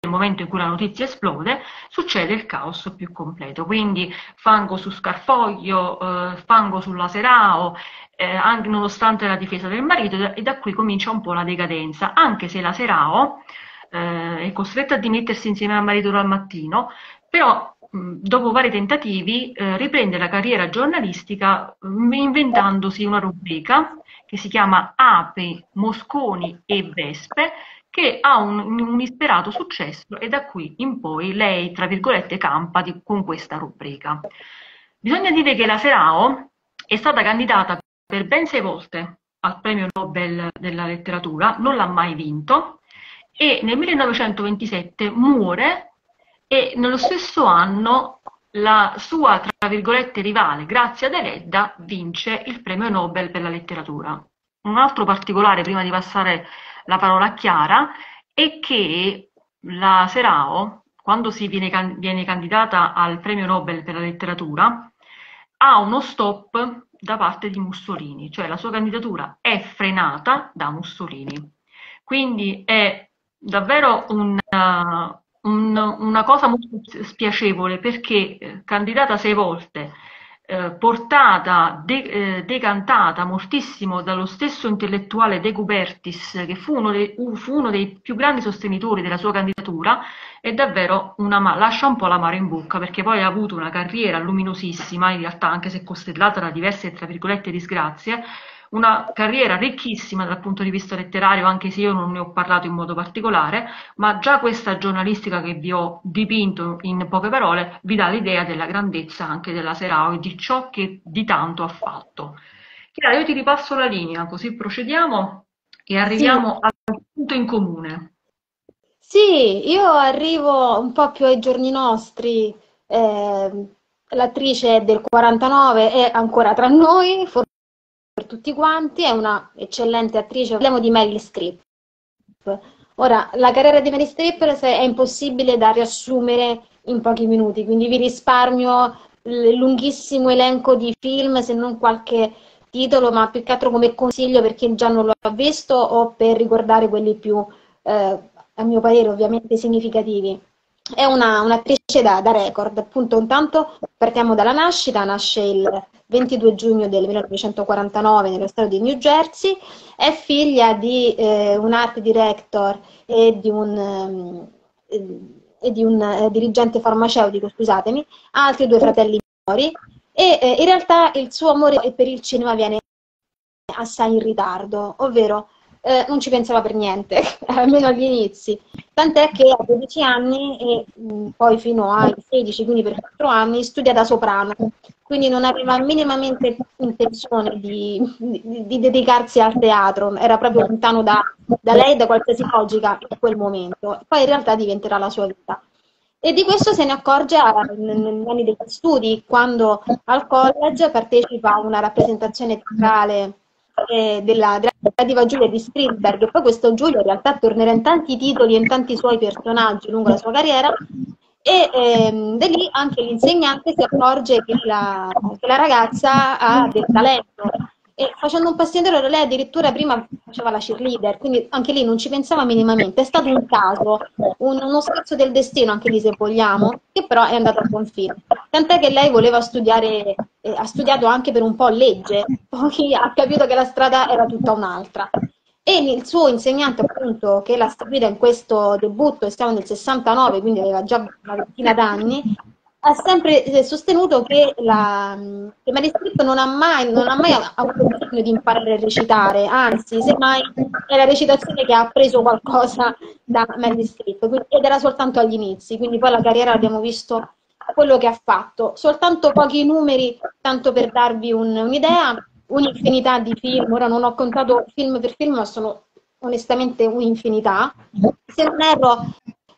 nel momento in cui la notizia esplode, succede il caos più completo. Quindi fango su Scarfoglio, eh, fango sulla Serao, eh, anche nonostante la difesa del marito, e da qui comincia un po' la decadenza, anche se la Serao eh, è costretta a dimettersi insieme al marito dal mattino, però dopo vari tentativi eh, riprende la carriera giornalistica inventandosi una rubrica che si chiama Ape, Mosconi e Vespe, che ha un, un isperato successo e da qui in poi lei, tra virgolette, campa di, con questa rubrica. Bisogna dire che la Serao è stata candidata per ben sei volte al premio Nobel della letteratura, non l'ha mai vinto e nel 1927 muore e nello stesso anno la sua, tra virgolette, rivale, Grazia Deledda, vince il premio Nobel per la letteratura. Un altro particolare, prima di passare la parola chiara, è che la Serao, quando si viene, viene candidata al premio Nobel per la letteratura, ha uno stop da parte di Mussolini, cioè la sua candidatura è frenata da Mussolini. Quindi è davvero una, un, una cosa molto spiacevole perché eh, candidata sei volte portata, de, eh, decantata moltissimo dallo stesso intellettuale De Cubertis, che fu uno, dei, fu uno, dei, più grandi sostenitori della sua candidatura, è davvero una, lascia un po' l'amaro in bocca, perché poi ha avuto una carriera luminosissima, in realtà anche se costellata da diverse, tra virgolette, disgrazie, una carriera ricchissima dal punto di vista letterario, anche se io non ne ho parlato in modo particolare, ma già questa giornalistica che vi ho dipinto in poche parole vi dà l'idea della grandezza anche della Serao e di ciò che di tanto ha fatto. Chiara, io ti ripasso la linea, così procediamo e arriviamo sì. al punto in comune. Sì, io arrivo un po' più ai giorni nostri. Eh, l'attrice del 49 è ancora tra noi, per tutti quanti, è una eccellente attrice, parliamo di Meryl Streep. Ora, la carriera di Meryl Streep è impossibile da riassumere in pochi minuti, quindi vi risparmio il lunghissimo elenco di film, se non qualche titolo, ma più che altro come consiglio per chi già non lo ha visto o per ricordare quelli più, eh, a mio parere, ovviamente significativi. È una, un'attrice da, da record, appunto, intanto partiamo dalla nascita, nasce il 22 giugno del 1949 nello stato di New Jersey, è figlia di eh, un art director e di un, um, e di un eh, dirigente farmaceutico, scusatemi, ha altri due fratelli minori e eh, in realtà il suo amore per il cinema viene assai in ritardo, ovvero eh, non ci pensava per niente, almeno agli inizi. Tant'è che a 12 anni e mh, poi fino ai 16, quindi per 4 anni, studia da soprano, quindi non aveva minimamente intenzione di, di, di dedicarsi al teatro, era proprio lontano da, da lei, da qualsiasi logica in quel momento. Poi in realtà diventerà la sua vita. E di questo se ne accorge negli anni degli studi, quando al college partecipa a una rappresentazione teatrale eh, della, della diva Giulia di Strindberg, e poi questo Giulio in realtà tornerà in tanti titoli e in tanti suoi personaggi lungo la sua carriera, e ehm, da lì anche l'insegnante si accorge che la, che la, ragazza ha del talento e facendo un passo indietro lei addirittura prima faceva la cheerleader, quindi anche lì non ci pensava minimamente, è stato un caso, un, uno scherzo del destino anche lì se vogliamo, che però è andato a buon fine. Tant'è che lei voleva studiare, eh, ha studiato anche per un po' legge, poi ha capito che la strada era tutta un'altra. E il suo insegnante, appunto, che l'ha stabilita in questo debutto, e siamo nel 69, quindi aveva già una ventina d'anni, ha sempre eh, sostenuto che, la, che Mary Streep non ha mai, non ha mai avuto bisogno di imparare a recitare, anzi, semmai è la recitazione che ha preso qualcosa da Streep, ed era soltanto agli inizi, quindi poi la carriera l'abbiamo visto quello che ha fatto. Soltanto pochi numeri, tanto per darvi un, un'idea, un'infinità di film, ora non ho contato film per film, ma sono onestamente un'infinità. Se non erro,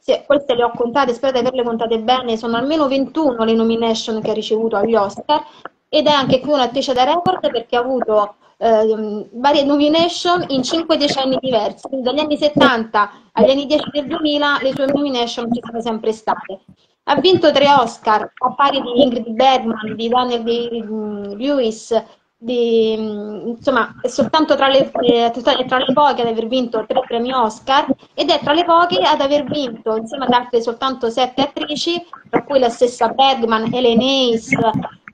se, queste le ho contate, spero di averle contate bene, sono almeno 21 le nomination che ha ricevuto agli Oscar ed è anche qui un'attrice da record perché ha avuto eh, varie nomination in 5 decenni diversi, quindi dagli anni 70 agli anni 10 del 2000 le sue nomination ci sono sempre state. Ha vinto tre Oscar a pari di Ingrid Bergman, di Daniel Lewis, di, insomma, è soltanto tra le, eh, tra le, poche ad aver vinto tre premi Oscar ed è tra le poche ad aver vinto, insieme ad altre soltanto sette attrici, tra cui la stessa Bergman, Ellen Hayes,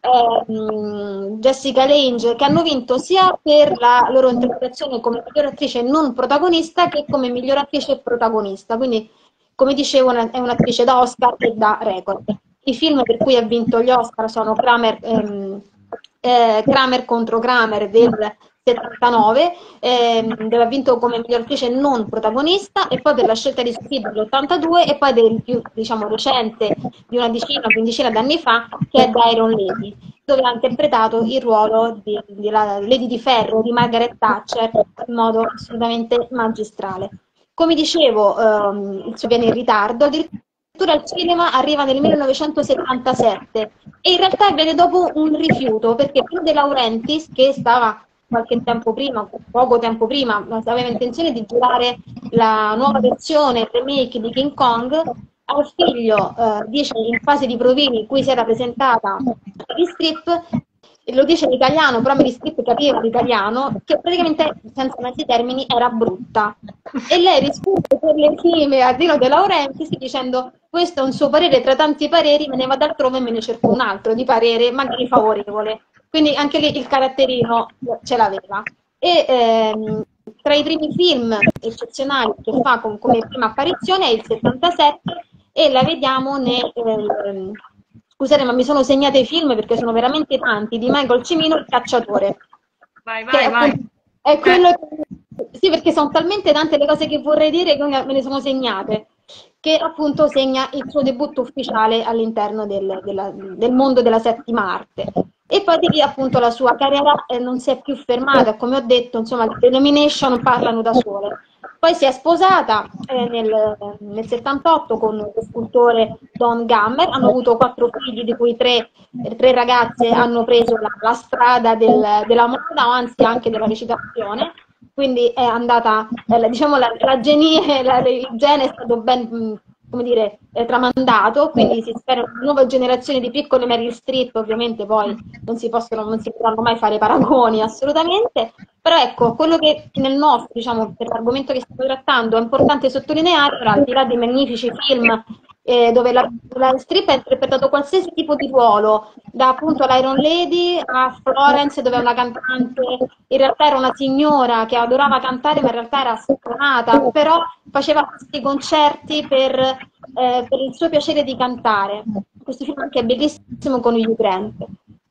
ehm, Jessica Lange, che hanno vinto sia per la loro interpretazione come miglior attrice non protagonista che come miglior attrice protagonista. Quindi, come dicevo, è un'attrice da Oscar e da record. I film per cui ha vinto gli Oscar sono Kramer... Ehm, eh, Kramer contro Kramer del 79, ehm, dove ha vinto come miglior attrice non protagonista, e poi per la scelta di Sophie dell'82, e poi del più diciamo, recente di una decina, o quindicina d'anni fa, che è Byron Lady, dove ha interpretato il ruolo di, di la Lady di Ferro di Margaret Thatcher in modo assolutamente magistrale. Come dicevo, ehm, il suo viene in ritardo, addirittura al cinema arriva nel 1977 e in realtà viene dopo un rifiuto perché Pino De Laurentiis che stava qualche tempo prima, poco tempo prima, aveva intenzione di girare la nuova versione, remake di King Kong, al figlio eh, dice in fase di provini in cui si era presentata di strip lo dice in italiano, però Mary Strip capiva l'italiano, che praticamente, senza mezzi termini, era brutta. E lei risponde per le prime a Dino De Laurentiis dicendo questo è un suo parere tra tanti pareri, me ne vado altrove e me ne cerco un altro di parere, magari favorevole. Quindi anche lì il caratterino ce l'aveva. E ehm, tra i primi film eccezionali che fa con, come prima apparizione è il 77 e la vediamo nel... Eh, scusate ma mi sono segnate i film perché sono veramente tanti, di Michael Cimino, Il cacciatore. Vai, vai, vai. È quello che, sì, perché sono talmente tante le cose che vorrei dire che me ne sono segnate, che appunto segna il suo debutto ufficiale all'interno del, della, del mondo della settima arte. E poi di lì appunto la sua carriera eh, non si è più fermata, come ho detto, insomma, le nomination parlano da sole. Poi si è sposata eh, nel, nel, 78 con lo scultore Don Gammer, hanno avuto quattro figli, di cui tre, tre ragazze hanno preso la, la strada del, della moda, anzi anche della recitazione. Quindi è andata, eh, diciamo, la, la genie, la, il gene è stato ben come dire, eh, tramandato, quindi si spera una nuova generazione di piccole Meryl Streep, ovviamente poi non si possono, non si potranno mai fare paragoni assolutamente, però ecco, quello che nel nostro, diciamo, per l'argomento che stiamo trattando è importante sottolineare, al di là dei magnifici film eh, dove la, la strip ha interpretato qualsiasi tipo di ruolo, da appunto l'Iron Lady a Florence, dove è una cantante, in realtà era una signora che adorava cantare, ma in realtà era stonata, però faceva questi concerti per, eh, per il suo piacere di cantare. Questo film anche è bellissimo con Hugh Grant.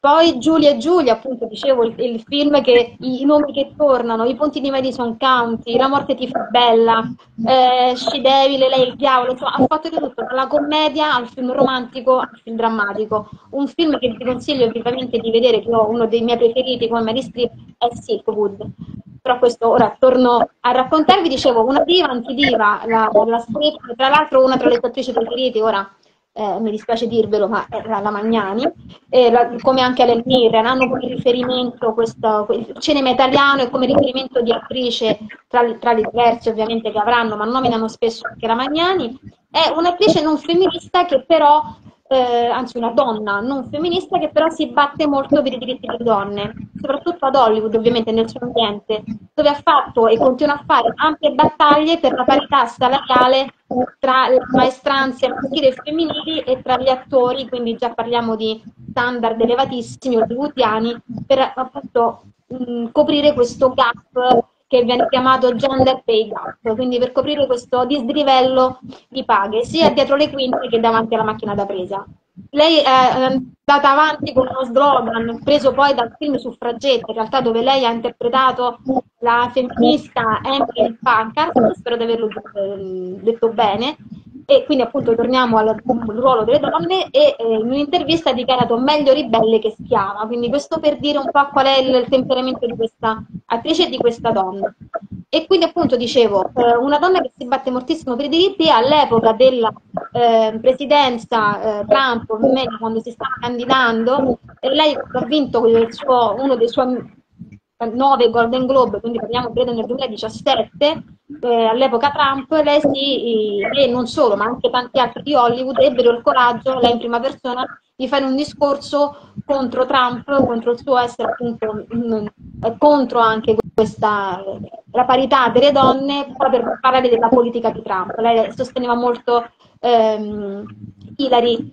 Poi Giulia e Giulia, appunto, dicevo, il, il, film che i, nomi che tornano, i ponti di Madison County, La morte ti fa bella, eh, Scidevile, Lei il diavolo, insomma, ha fatto di tutto, dalla commedia al film romantico al film drammatico. Un film che vi consiglio vivamente di vedere, che ho uno dei miei preferiti come Mary Streep, è Silkwood. Però questo ora torno a raccontarvi, dicevo, una diva, antidiva, la, la Streep, tra l'altro una tra le attrici preferite, ora eh, mi dispiace dirvelo, ma era la Magnani, eh, la, come anche Ellen Mirren, hanno come riferimento questo, il cinema italiano e come riferimento di attrice tra, tra le diverse ovviamente che avranno, ma nominano spesso anche la Magnani, è un'attrice non femminista che però eh, anzi una donna non femminista che però si batte molto per i diritti delle donne, soprattutto ad Hollywood ovviamente nel suo ambiente, dove ha fatto e continua a fare ampie battaglie per la parità salariale tra le maestranze maschili e femminili e tra gli attori, quindi già parliamo di standard elevatissimi hollywoodiani, per appunto mh, coprire questo gap che viene chiamato gender pay gap, quindi per coprire questo dislivello di paghe, sia dietro le quinte che davanti alla macchina da presa. Lei è andata avanti con uno slogan preso poi dal film Suffragetta, in realtà dove lei ha interpretato la femminista Emily Pankart, spero di averlo eh, detto bene, e quindi appunto torniamo al, ruolo delle donne e eh, in un'intervista ha dichiarato meglio ribelle che schiava, quindi questo per dire un po' qual è il, il temperamento di questa attrice e di questa donna. E quindi appunto dicevo, eh, una donna che si batte moltissimo per i diritti all'epoca della eh, presidenza eh, Trump, quando si stava candidando, lei ha vinto suo, uno dei suoi 9 Golden Globe, quindi parliamo credo nel 2017, eh, all'epoca Trump, lei sì, e non solo, ma anche tanti altri di Hollywood ebbero il coraggio, lei in prima persona, di fare un discorso contro Trump, contro il suo essere appunto mh, contro anche questa la parità delle donne, proprio per parlare della politica di Trump. Lei sosteneva molto ehm, Hillary,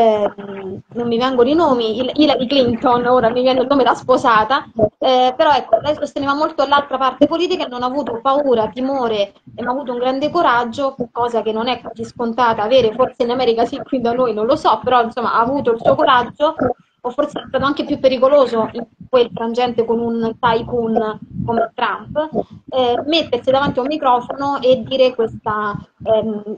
ehm, non mi vengono i nomi, Hillary Clinton, ora mi viene il nome da sposata, eh, però ecco, lei sosteneva molto l'altra parte politica e non ha avuto paura, timore, ma ha avuto un grande coraggio, cosa che non è così scontata avere, forse in America sì, qui da noi non lo so, però insomma ha avuto il suo coraggio o forse è stato anche più pericoloso in quel frangente con un tycoon come Trump, eh, mettersi davanti a un microfono e dire questa, ehm,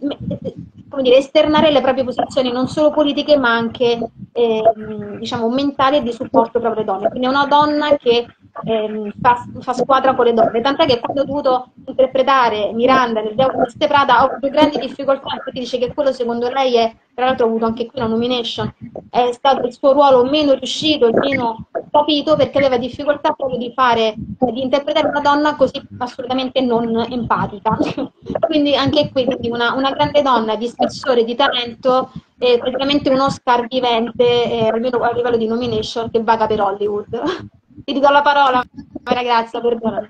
come dire, esternare le proprie posizioni non solo politiche ma anche ehm, diciamo, mentali e di supporto proprio alle donne. Quindi è una donna che ehm, fa, fa, squadra con le donne, tant'è che quando ho dovuto interpretare Miranda nel Diavolo di Prada ho avuto grandi difficoltà, infatti dice che quello secondo lei è, tra l'altro ha avuto anche qui una nomination, è stato il suo ruolo meno riuscito, il meno capito perché aveva difficoltà proprio di fare, di interpretare una donna così assolutamente non empatica. quindi anche qui quindi una, una, grande donna di spessore, di talento, è praticamente un Oscar vivente, eh, almeno a livello di nomination, che vaga per Hollywood. Ti do la parola, Maria Grazia, perdonami.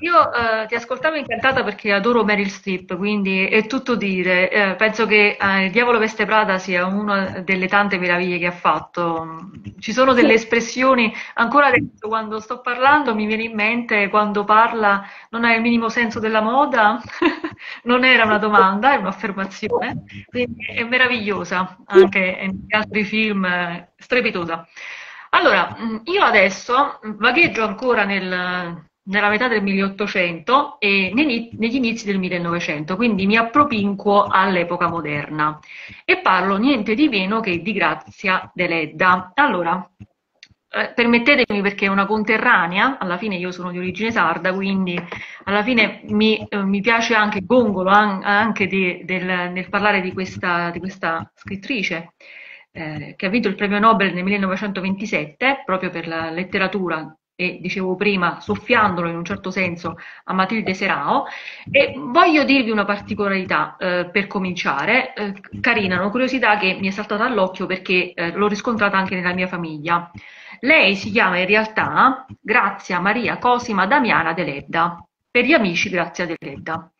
io eh, ti ascoltavo incantata perché adoro Meryl Streep, quindi è tutto dire. Eh, penso che eh, Il Diavolo Veste Prada sia una delle tante meraviglie che ha fatto. Ci sono delle espressioni, ancora adesso quando sto parlando mi viene in mente quando parla non ha il minimo senso della moda, non era una domanda, è un'affermazione, quindi è meravigliosa anche negli altri film, eh, strepitosa. Allora, io adesso vagheggio ancora nel nella metà del 1800 e negli inizi del 1900, quindi mi appropinquo all'epoca moderna e parlo niente di meno che di Grazia Deledda. Allora, eh, permettetemi perché è una conterranea, alla fine io sono di origine sarda, quindi alla fine mi, eh, mi piace anche gongolo an, anche di, del, nel parlare di questa, di questa scrittrice. Eh, che ha vinto il premio Nobel nel 1927 proprio per la letteratura e dicevo prima, soffiandolo in un certo senso a Matilde Serao. E voglio dirvi una particolarità eh, per cominciare, eh, carina, una curiosità che mi è saltata all'occhio perché eh, l'ho riscontrata anche nella mia famiglia. Lei si chiama in realtà Grazia Maria Cosima Damiana Deledda, per gli amici Grazia Deledda.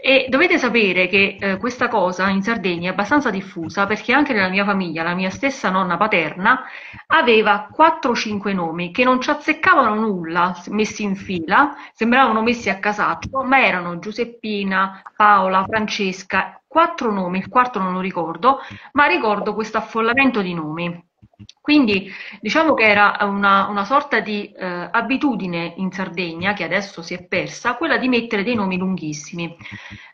E dovete sapere che eh, questa cosa in Sardegna è abbastanza diffusa perché anche nella mia famiglia, la mia stessa nonna paterna aveva 4-5 nomi che non ci azzeccavano nulla messi in fila, sembravano messi a casaccio, ma erano Giuseppina, Paola, Francesca, quattro nomi, il quarto non lo ricordo, ma ricordo questo affollamento di nomi. Quindi diciamo che era una, una sorta di eh, abitudine in Sardegna, che adesso si è persa, quella di mettere dei nomi lunghissimi.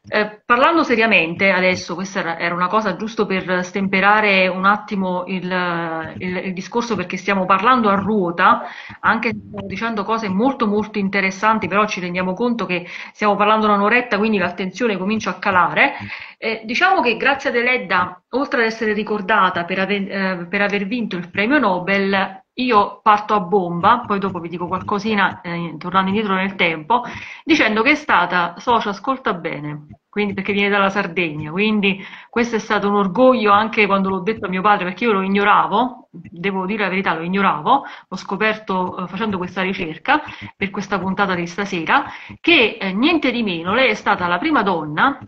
Eh, parlando seriamente, adesso questa era, una cosa giusto per stemperare un attimo il, il, il, discorso perché stiamo parlando a ruota, anche se stiamo dicendo cose molto molto interessanti, però ci rendiamo conto che stiamo parlando un'oretta, quindi l'attenzione comincia a calare. Eh, diciamo che grazie ad Eledda, oltre ad essere ricordata per aver, eh, per aver vinto il premio Nobel, io parto a bomba, poi dopo vi dico qualcosina, eh, tornando indietro nel tempo, dicendo che è stata socia ascolta bene, quindi perché viene dalla Sardegna, quindi questo è stato un orgoglio anche quando l'ho detto a mio padre, perché io lo ignoravo, devo dire la verità, lo ignoravo, l'ho scoperto eh, facendo questa ricerca per questa puntata di stasera, che eh, niente di meno, lei è stata la prima donna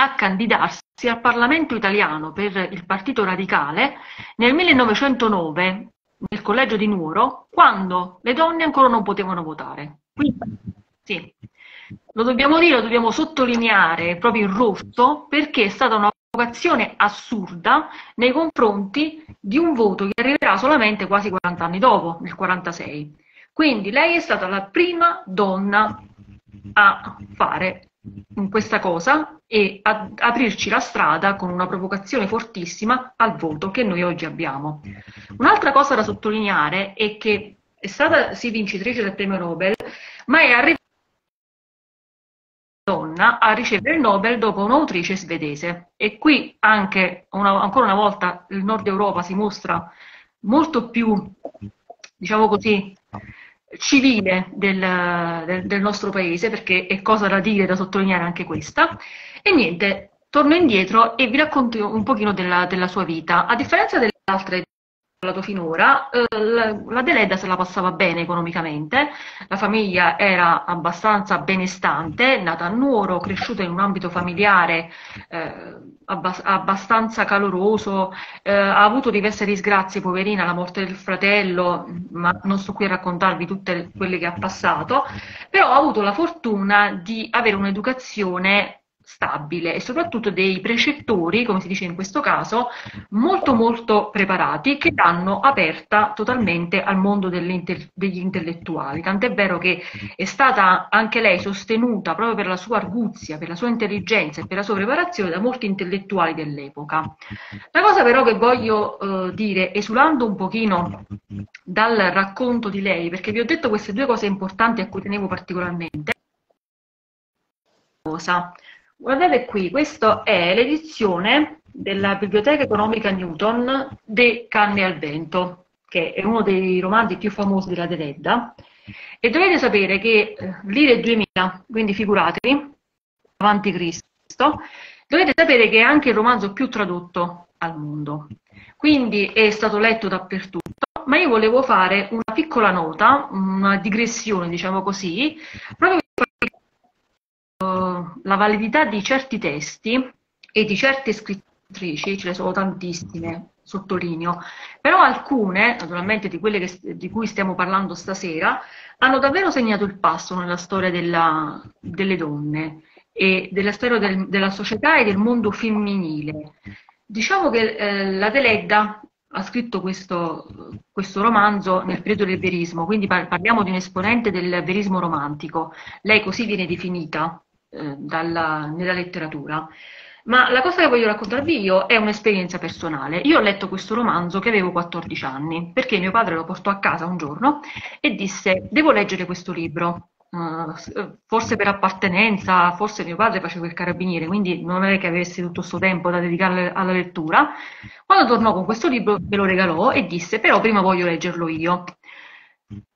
a candidarsi al Parlamento italiano per il Partito Radicale nel 1909 nel collegio di Nuoro quando le donne ancora non potevano votare. Sì, lo dobbiamo dire, lo dobbiamo sottolineare proprio in rosso perché è stata una provocazione assurda nei confronti di un voto che arriverà solamente quasi 40 anni dopo, nel 46. Quindi lei è stata la prima donna a fare in questa cosa e aprirci la strada con una provocazione fortissima al voto che noi oggi abbiamo. Un'altra cosa da sottolineare è che è stata sì vincitrice del premio Nobel, ma è arrivata donna a ricevere il Nobel dopo un'autrice svedese. E qui anche una, ancora una volta il Nord Europa si mostra molto più, diciamo così, civile del, del, del, nostro paese, perché è cosa da dire, da sottolineare anche questa. E niente, torno indietro e vi racconto un pochino della, della sua vita. A differenza delle altre parlato finora, eh, la Deledda se la passava bene economicamente, la famiglia era abbastanza benestante, nata a Nuoro, cresciuta in un ambito familiare eh, abbastanza caloroso, eh, ha avuto diverse disgrazie, poverina, la morte del fratello, ma non sto qui a raccontarvi tutte quelle che ha passato, però ha avuto la fortuna di avere un'educazione stabile e soprattutto dei precettori, come si dice in questo caso, molto molto preparati che l'hanno aperta totalmente al mondo degli intellettuali. Tant'è vero che è stata anche lei sostenuta proprio per la sua arguzia, per la sua intelligenza e per la sua preparazione da molti intellettuali dell'epoca. La cosa però che voglio eh, dire, esulando un pochino dal racconto di lei, perché vi ho detto queste due cose importanti a cui tenevo particolarmente, cosa Guardate qui, questa è l'edizione della Biblioteca Economica Newton de Canne al Vento, che è uno dei romanzi più famosi della Deledda. E dovete sapere che eh, l'Ire 2000, quindi figuratevi, avanti Cristo, dovete sapere che è anche il romanzo più tradotto al mondo. Quindi è stato letto dappertutto, ma io volevo fare una piccola nota, una digressione, diciamo così, proprio per la validità di certi testi e di certe scrittrici, ce ne sono tantissime, sottolineo, però alcune, naturalmente di quelle che, di cui stiamo parlando stasera, hanno davvero segnato il passo nella storia della, delle donne e della storia del, della società e del mondo femminile. Diciamo che eh, la Deledda ha scritto questo, questo, romanzo nel periodo del verismo, quindi parliamo di un esponente del verismo romantico. Lei così viene definita eh, dalla, nella letteratura. Ma la cosa che voglio raccontarvi io è un'esperienza personale. Io ho letto questo romanzo che avevo 14 anni, perché mio padre lo portò a casa un giorno e disse: Devo leggere questo libro. Uh, forse per appartenenza, forse mio padre faceva il carabiniere, quindi non è che avesse tutto questo tempo da dedicare alla lettura. Quando tornò con questo libro me lo regalò e disse: Però prima voglio leggerlo io.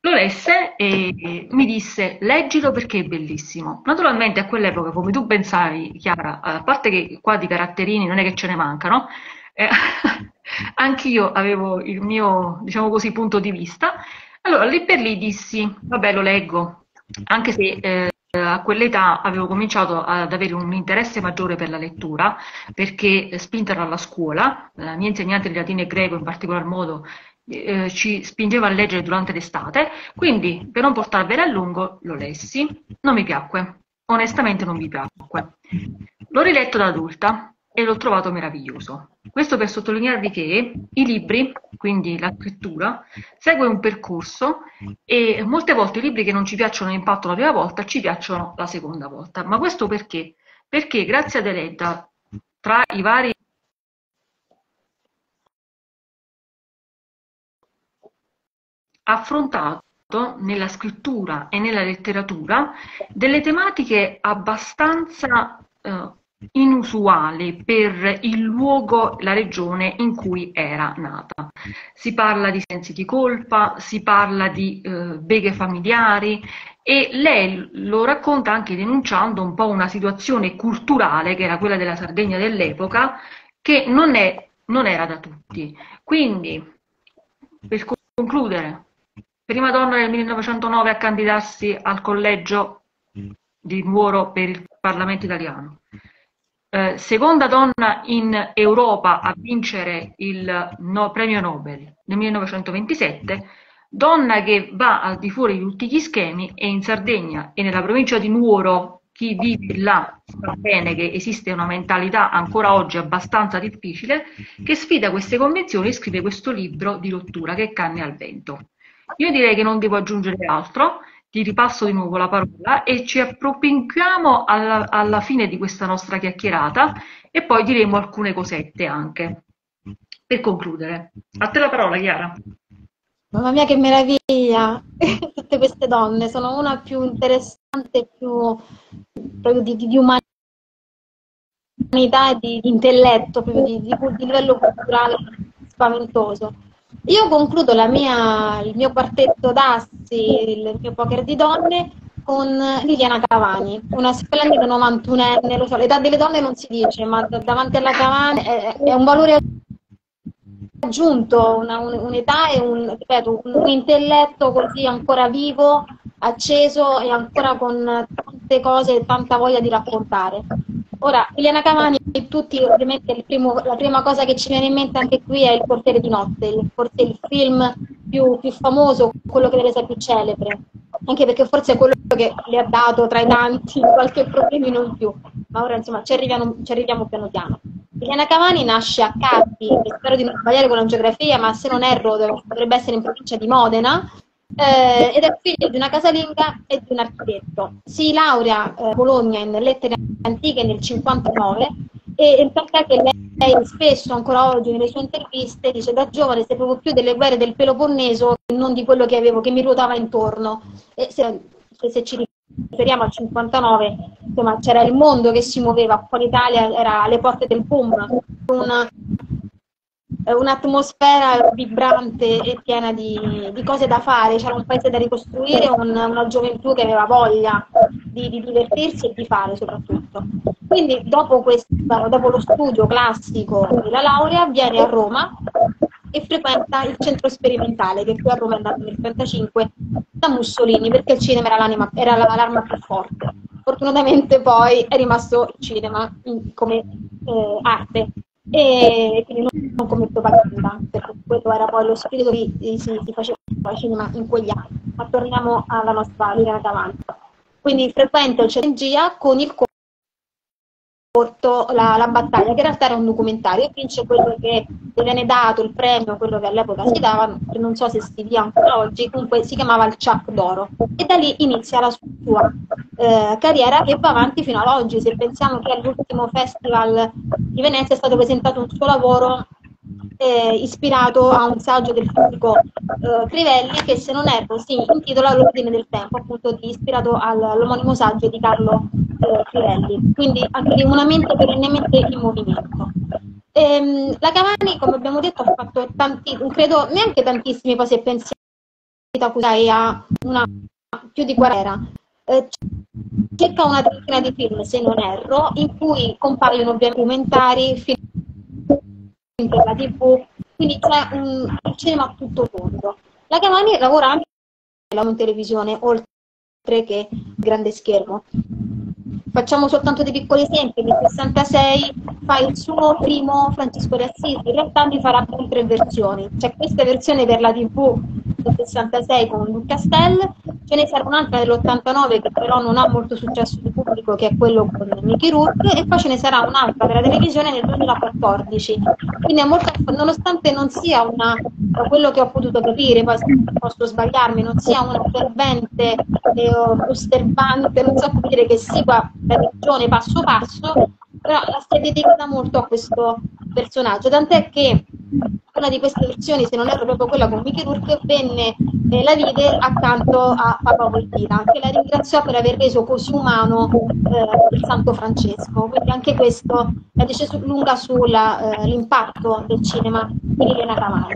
Lo lesse e mi disse leggilo perché è bellissimo. Naturalmente a quell'epoca, come tu ben sai, Chiara, a parte che qua di caratterini non è che ce ne mancano, eh, anch'io avevo il mio, diciamo così, punto di vista. Allora lì per lì dissi, vabbè lo leggo, anche se eh, a quell'età avevo cominciato ad avere un interesse maggiore per la lettura, perché spinta dalla scuola, la mia insegnante di latino e greco in particolar modo eh, ci spingeva a leggere durante l'estate, quindi per non portarvela a lungo lo lessi, non mi piacque, onestamente non mi piacque. L'ho riletto da adulta e l'ho trovato meraviglioso. Questo per sottolinearvi che i libri, quindi la scrittura, segue un percorso e molte volte i libri che non ci piacciono in impatto la prima volta ci piacciono la seconda volta. Ma questo perché? Perché grazie ad Eletta, tra i vari affrontato nella scrittura e nella letteratura delle tematiche abbastanza eh, inusuali per il luogo, la regione in cui era nata. Si parla di sensi di colpa, si parla di eh, beghe familiari e lei lo racconta anche denunciando un po' una situazione culturale che era quella della Sardegna dell'epoca che non, è, non era da tutti. Quindi, per concludere, prima donna nel 1909 a candidarsi al collegio di Nuoro per il Parlamento italiano. Eh, seconda donna in Europa a vincere il no, premio Nobel nel 1927, donna che va al di fuori di tutti gli schemi e in Sardegna e nella provincia di Nuoro chi vive là sa bene che esiste una mentalità ancora oggi abbastanza difficile che sfida queste convenzioni e scrive questo libro di rottura che è Canne al vento. Io direi che non devo aggiungere altro, ti ripasso di nuovo la parola e ci appropinquiamo alla, alla fine di questa nostra chiacchierata e poi diremo alcune cosette anche. Per concludere, a te la parola Chiara. Mamma mia che meraviglia! Tutte queste donne sono una più interessante, più proprio di, di, di umanità e di, di, intelletto, proprio di, di livello culturale spaventoso. Io concludo mia, il mio quartetto d'assi, il mio poker di donne, con Liliana Cavani, una splendida 91enne, lo so, l'età delle donne non si dice, ma davanti alla Cavani è, è un valore aggiunto, un'età e un, ripeto, un intelletto così ancora vivo, acceso e ancora con tante cose e tanta voglia di raccontare. Ora, Eliana Cavani, tutti ovviamente primo, la prima cosa che ci viene in mente anche qui è Il portiere di notte, forse il film più, più famoso, quello che deve essere più celebre, anche perché forse è quello che le ha dato tra i tanti qualche problemino in più, ma ora insomma ci arriviamo, ci arriviamo piano piano. Eliana Cavani nasce a Carpi, spero di non sbagliare con la geografia, ma se non erro dovrebbe essere in provincia di Modena, eh, ed è figlio di una casalinga e di un architetto. Si laurea eh, a Bologna in lettere antiche nel 59 e tant'è che lei, spesso ancora oggi nelle sue interviste dice da giovane sapevo più delle guerre del Peloponneso che non di quello che avevo, che mi ruotava intorno. E se, se ci riferiamo al 59, insomma, c'era il mondo che si muoveva, qua l'Italia era alle porte del boom, una, un'atmosfera vibrante e piena di, di, cose da fare, c'era un paese da ricostruire, un, una gioventù che aveva voglia di, di, divertirsi e di fare soprattutto. Quindi dopo, questa, dopo lo studio classico della laurea viene a Roma e frequenta il centro sperimentale che qui a Roma è andato nel 1935 da Mussolini perché il cinema era, l'anima, era l'arma più forte. Fortunatamente poi è rimasto il cinema in, come eh, arte e quindi non come propaganda, perché quello era poi lo spirito che si, si faceva cinema in quegli anni. Ma torniamo alla nostra linea davanti. Quindi frequenta il centro con il corto la, la, battaglia, che in realtà era un documentario, e vince quello che gli viene dato, il premio, quello che all'epoca si dava, non so se si dia ancora oggi, comunque si chiamava il Chuck d'Oro. E da lì inizia la sua eh, carriera che va avanti fino ad oggi. Se pensiamo che all'ultimo festival di Venezia è stato presentato un suo lavoro eh, ispirato a un saggio del fisico eh, Crivelli che se non erro si intitola L'ordine del tempo, appunto ispirato all'omonimo saggio di Carlo eh, Crivelli, quindi anche di una mente perennemente in movimento. Ehm, la Cavani, come abbiamo detto, ha fatto tanti, credo neanche si è pensato a una più di 40 eh, circa una trentina di film, se non erro, in cui compaiono ovviamente documentari, film per la tv, quindi c'è un, cinema a tutto tondo. La Cavani lavora anche nella televisione, oltre che grande schermo. Facciamo soltanto dei piccoli esempi. Nel 66 fa il suo primo Francesco di Assisi, in realtà ne farà ben tre versioni. C'è questa versione per la TV del 66 con Luca Castell, ce ne sarà un'altra dell'89 che però non ha molto successo di pubblico, che è quello con Mickey Rourke, e poi ce ne sarà un'altra per la televisione nel 2014. Quindi molto, nonostante non sia una, da quello che ho potuto capire, poi posso sbagliarmi, non sia una fervente e osservante, non so come dire che segua la regione passo passo, però la si è dedicata molto a questo personaggio, tant'è che una di queste versioni, se non erro proprio quella con Mickey Rourke, venne, eh, la vide accanto a Papa Volpina, che la ringraziò per aver reso così umano eh, il Santo Francesco. Quindi anche questo la dice lunga sull'impatto eh, del cinema di Elena Cavalli.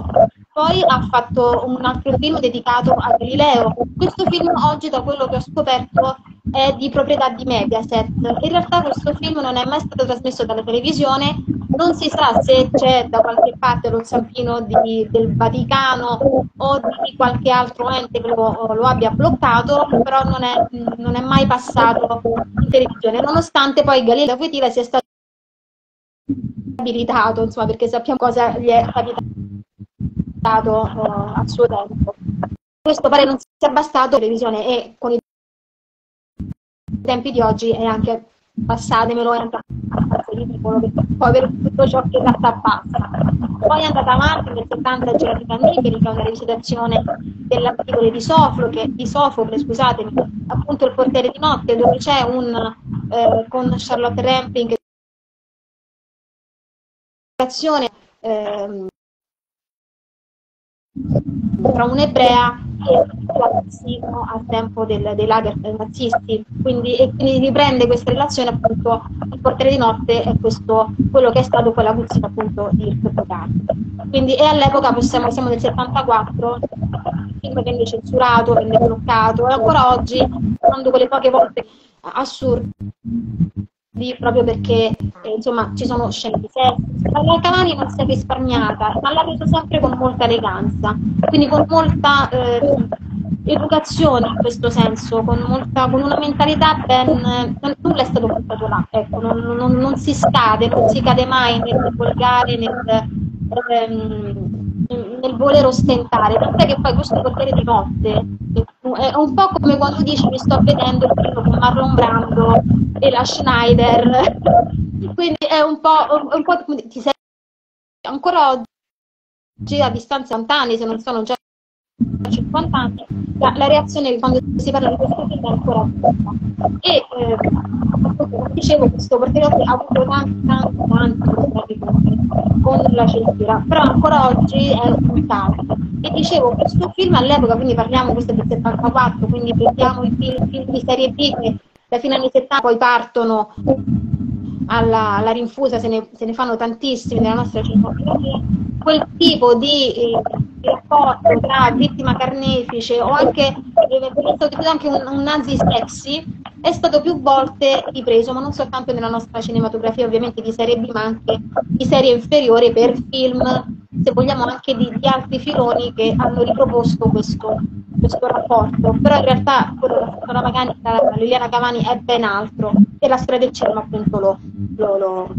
Poi ha fatto un altro film dedicato a Galileo. Questo film oggi, da quello che ho scoperto, è di proprietà di Mediaset. In realtà questo film non è mai stato trasmesso dalla televisione, non si sa se c'è da qualche parte lo zampino di, del Vaticano o di qualche altro ente che lo, lo abbia bloccato, però non è, non è, mai passato in televisione, nonostante poi Galileo Voitila sia stato abilitato, insomma, perché sappiamo cosa gli è capitato uh, a suo tempo. Questo pare non sia bastato in televisione e con i tempi di oggi è anche passatemelo è anche ridicolo poi per tutto ciò che in realtà passa poi è andata avanti nel 70 a Gerardi Cannibali che è una rivisitazione dell'articolo di Sofro che, di Sofocle scusatemi appunto il portiere di notte dove c'è un eh, con Charlotte Rampling eh, tra un'ebrea e un al tempo del, dei lager nazisti. Quindi, e quindi riprende questa relazione appunto il portiere di notte è questo, quello che è stato poi la cuzzina appunto di Irpocati. Quindi e all'epoca possiamo, siamo nel 74, il film venne censurato, venne bloccato e ancora oggi, quando quelle poche volte assurde proprio perché eh, insomma ci sono scene di sesso. La Cavani non si è risparmiata, ma l'ha reso sempre con molta eleganza, quindi con molta eh, educazione in questo senso, con, molta, con una mentalità ben... nulla è stato portato là, ecco, non, non, non, si scade, non si cade mai nel volgare, nel, ehm, nel voler ostentare, tant'è che poi questo potere di notte è un po' come quando dici mi sto vedendo il film con Marlon Brando e la Schneider, quindi è un po', un po ti sei ancora oggi a distanza di 80 anni, se non sono già 50 anni, la, la, reazione quando si parla di questo film è ancora alta. E eh, come dicevo, questo portiere ha avuto tanti, tanti, tanti problemi con la censura, però ancora oggi è un caso. E dicevo, questo film all'epoca, quindi parliamo, questo del 74, quindi prendiamo i film, film di serie B che da fine anni 70 poi partono alla, alla rinfusa, se ne, se ne, fanno tantissimi nella nostra cinematografia, quel tipo di, eh, rapporto tra vittima carnefice o anche, eh, anche un, un nazi sexy è stato più volte ripreso, ma non soltanto nella nostra cinematografia ovviamente di serie B, ma anche di serie inferiori per film se vogliamo anche di, di altri filoni che hanno riproposto questo, questo rapporto, però in realtà quello fatto la, Magani, la Liliana Cavani è ben altro e la storia del cinema appunto lo, lo, lo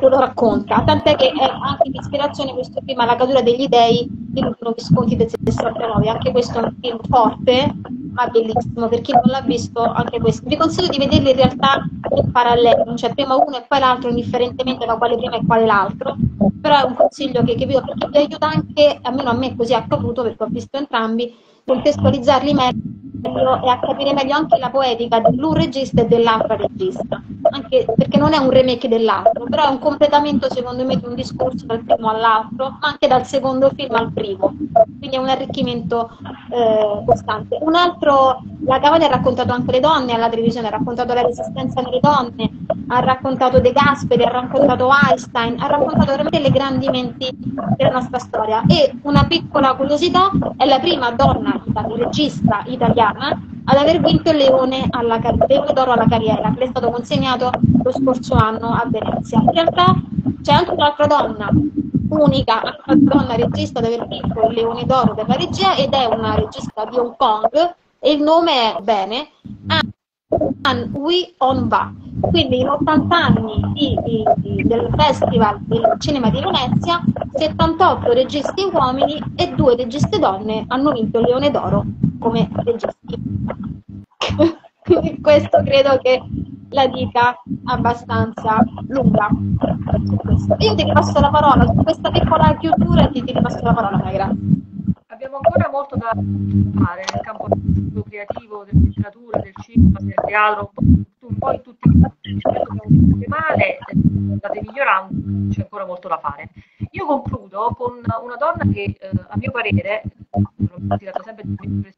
lo racconta, tant'è che è anche di ispirazione questo film La caduta degli dei di Luciano Visconti del 69, anche questo è un film forte ma bellissimo, per chi non l'ha visto anche questo. Vi consiglio di vederli in realtà in parallelo, cioè prima uno e poi l'altro, indifferentemente da quale prima e quale l'altro, però è un consiglio che, che vi do perché vi aiuta anche, almeno a me così è accaduto perché ho visto entrambi, contestualizzarli meglio e a capire meglio anche la poetica dell'un regista e dell'altra regista, anche perché non è un remake dell'altro, però è un completamento secondo me di un discorso dal primo all'altro, anche dal secondo film al primo, quindi è un arricchimento eh, costante. Un altro, la Cavani ha raccontato anche le donne alla televisione, ha raccontato la resistenza delle donne, ha raccontato De Gasperi, ha raccontato Einstein, ha raccontato veramente le grandi menti della nostra storia. E una piccola curiosità, è la prima donna regista italiana ad aver vinto il Leone, alla, Leone d'Oro alla carriera, che le è stato consegnato lo scorso anno a Venezia. In realtà c'è anche un'altra donna, unica, un'altra donna regista ad aver vinto il Leone d'Oro della regia ed è una regista di Hong Kong e il nome è bene An Hui On Va. Quindi in 80 anni di, di, di, del Festival del Cinema di Venezia, 78 registi uomini e due registe donne hanno vinto il Leone d'Oro come registi. Quindi questo credo che la dica abbastanza lunga Io ti ripasso la parola su questa piccola chiusura ti, ti ripasso la parola, Magra. Abbiamo ancora molto da fare nel campo creativo, della letteratura, del cinema, del teatro, un po', in tutti i male, state migliorando, c'è ancora molto da fare. Io concludo con una donna che, eh, a mio parere, l'ho tirato sempre di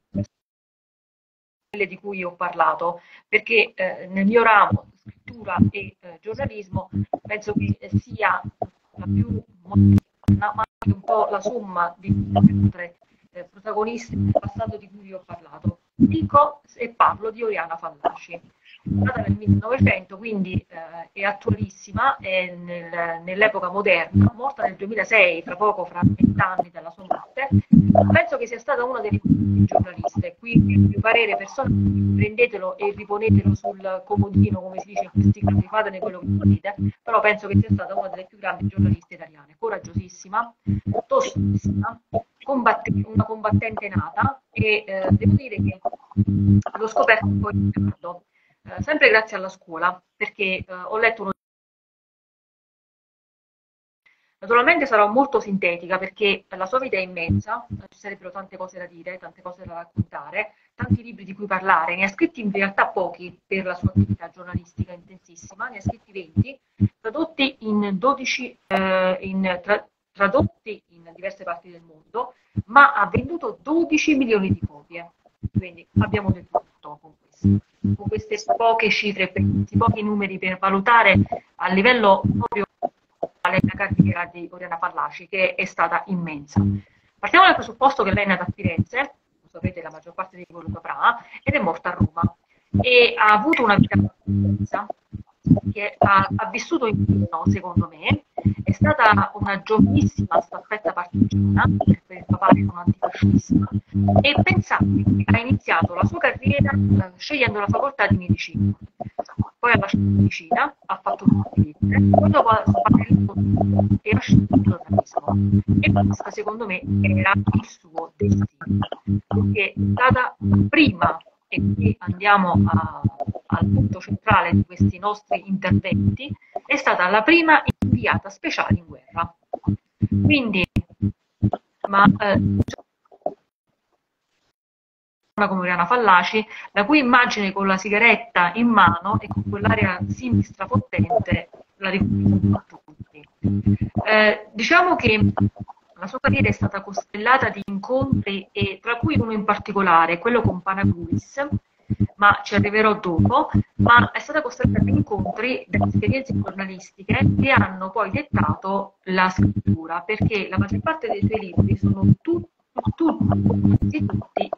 quelle di cui ho parlato, perché eh, nel mio ramo, scrittura e eh, giornalismo, penso che sia la più moderna, ma anche un po' la somma di altre eh, protagonisti del passato di cui vi ho parlato. Dico e parlo di Oriana Fallaci nata nel 1900, quindi eh, è attualissima, è nel, nell'epoca moderna, morta nel 2006, tra poco, fra vent'anni dalla sua morte. Penso che sia stata una delle giornaliste. Qui, il mio parere personale, prendetelo e riponetelo sul comodino, come si dice in questi casi, fatene quello che volete, però penso che sia stata una delle più grandi giornaliste italiane, coraggiosissima, tostissima, combattente, una combattente nata e eh, devo dire che l'ho scoperto poi in ritardo eh, sempre grazie alla scuola, perché eh, ho letto uno Naturalmente sarò molto sintetica perché la sua vita è immensa, ci sarebbero tante cose da dire, tante cose da raccontare, tanti libri di cui parlare, ne ha scritti in realtà pochi per la sua attività giornalistica intensissima, ne ha scritti 20, tradotti in 12, eh, in, tra, tradotti in diverse parti del mondo, ma ha venduto 12 milioni di copie, quindi abbiamo del tutto con queste poche cifre, questi pochi numeri per valutare a livello proprio la carriera di Oriana Fallaci, che è stata immensa. Partiamo dal presupposto che lei è nata a Firenze, lo sapete la maggior parte di voi lo saprà, ed è morta a Roma e ha avuto una vita intensa che ha, ha, vissuto in pieno, secondo me, è stata una giovanissima staffetta partigiana, il papà era un antifascista, e pensate che ha iniziato la sua carriera eh, scegliendo la facoltà di medicina. Poi ha lasciato medicina, ha fatto un lettere, poi dopo ha fatto e ha scelto il giornalismo. E questo, secondo me, era il suo destino, perché è stata prima e qui andiamo a, al punto centrale di questi nostri interventi, è stata la prima inviata speciale in guerra. Quindi, ma eh, come Oriana Fallaci, la cui immagine con la sigaretta in mano e con quell'aria sinistra potente la riconoscono tutti. Eh, diciamo che la sua carriera è stata costellata di incontri, e, tra cui uno in particolare, quello con Panagulis, ma ci arriverò dopo, ma è stata costellata di incontri, da esperienze giornalistiche che hanno poi dettato la scrittura, perché la maggior parte dei suoi libri sono tutti, tutti, tutti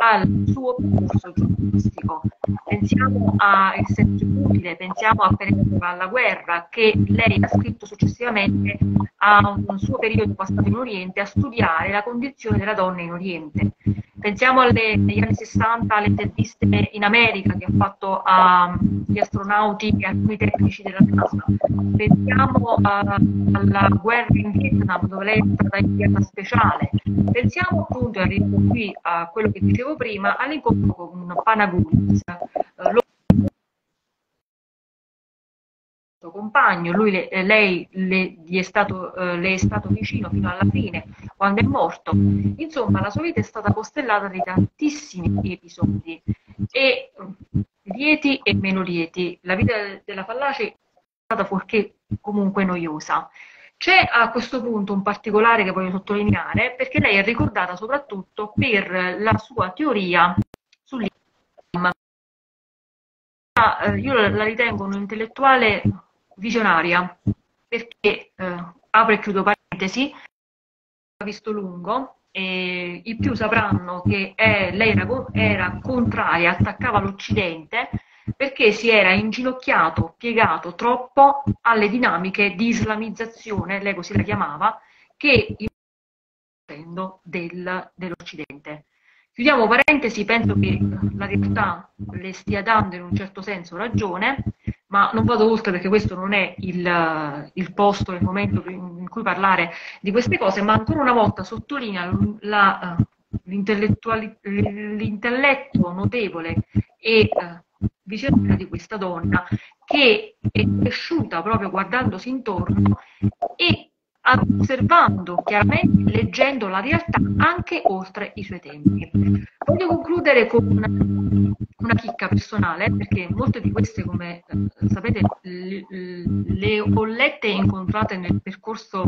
al suo percorso giornalistico. pensiamo al senso utile, pensiamo a, per esempio alla guerra che lei ha scritto successivamente a un suo periodo passato in Oriente a studiare la condizione della donna in Oriente. Pensiamo alle, negli anni 60 alle interviste in America che ha fatto agli astronauti e alcuni tecnici della NASA. Pensiamo a, alla guerra in Vietnam dove lei è stata inviata speciale. Pensiamo appunto, arrivo qui a quello che dicevo prima, all'incontro con Panagulis. Eh, compagno, lui, eh, lei le, è stato, eh, le è stato vicino fino alla fine, quando è morto. Insomma, la sua vita è stata costellata di tantissimi episodi, e lieti e meno lieti. La vita della Fallaci è stata fuorché comunque noiosa. C'è a questo punto un particolare che voglio sottolineare, perché lei è ricordata soprattutto per la sua teoria sull'Islam. Io la ritengo un'intellettuale visionaria, perché, eh, apro e chiudo parentesi, ho visto lungo, e i più sapranno che è, lei era, era contraria, attaccava l'Occidente perché si era inginocchiato, piegato troppo alle dinamiche di islamizzazione, lei così la chiamava, che del, dell'Occidente. Chiudiamo parentesi, penso che la realtà le stia dando in un certo senso ragione, ma non vado oltre perché questo non è il, il posto, il momento in cui parlare di queste cose, ma ancora una volta sottolinea la, l'intelletto notevole e uh, visionario di questa donna che è cresciuta proprio guardandosi intorno e osservando chiaramente, leggendo la realtà anche oltre i suoi tempi. Voglio concludere con una chicca personale, perché molte di queste, come eh, sapete, le, le ho lette e incontrate nel percorso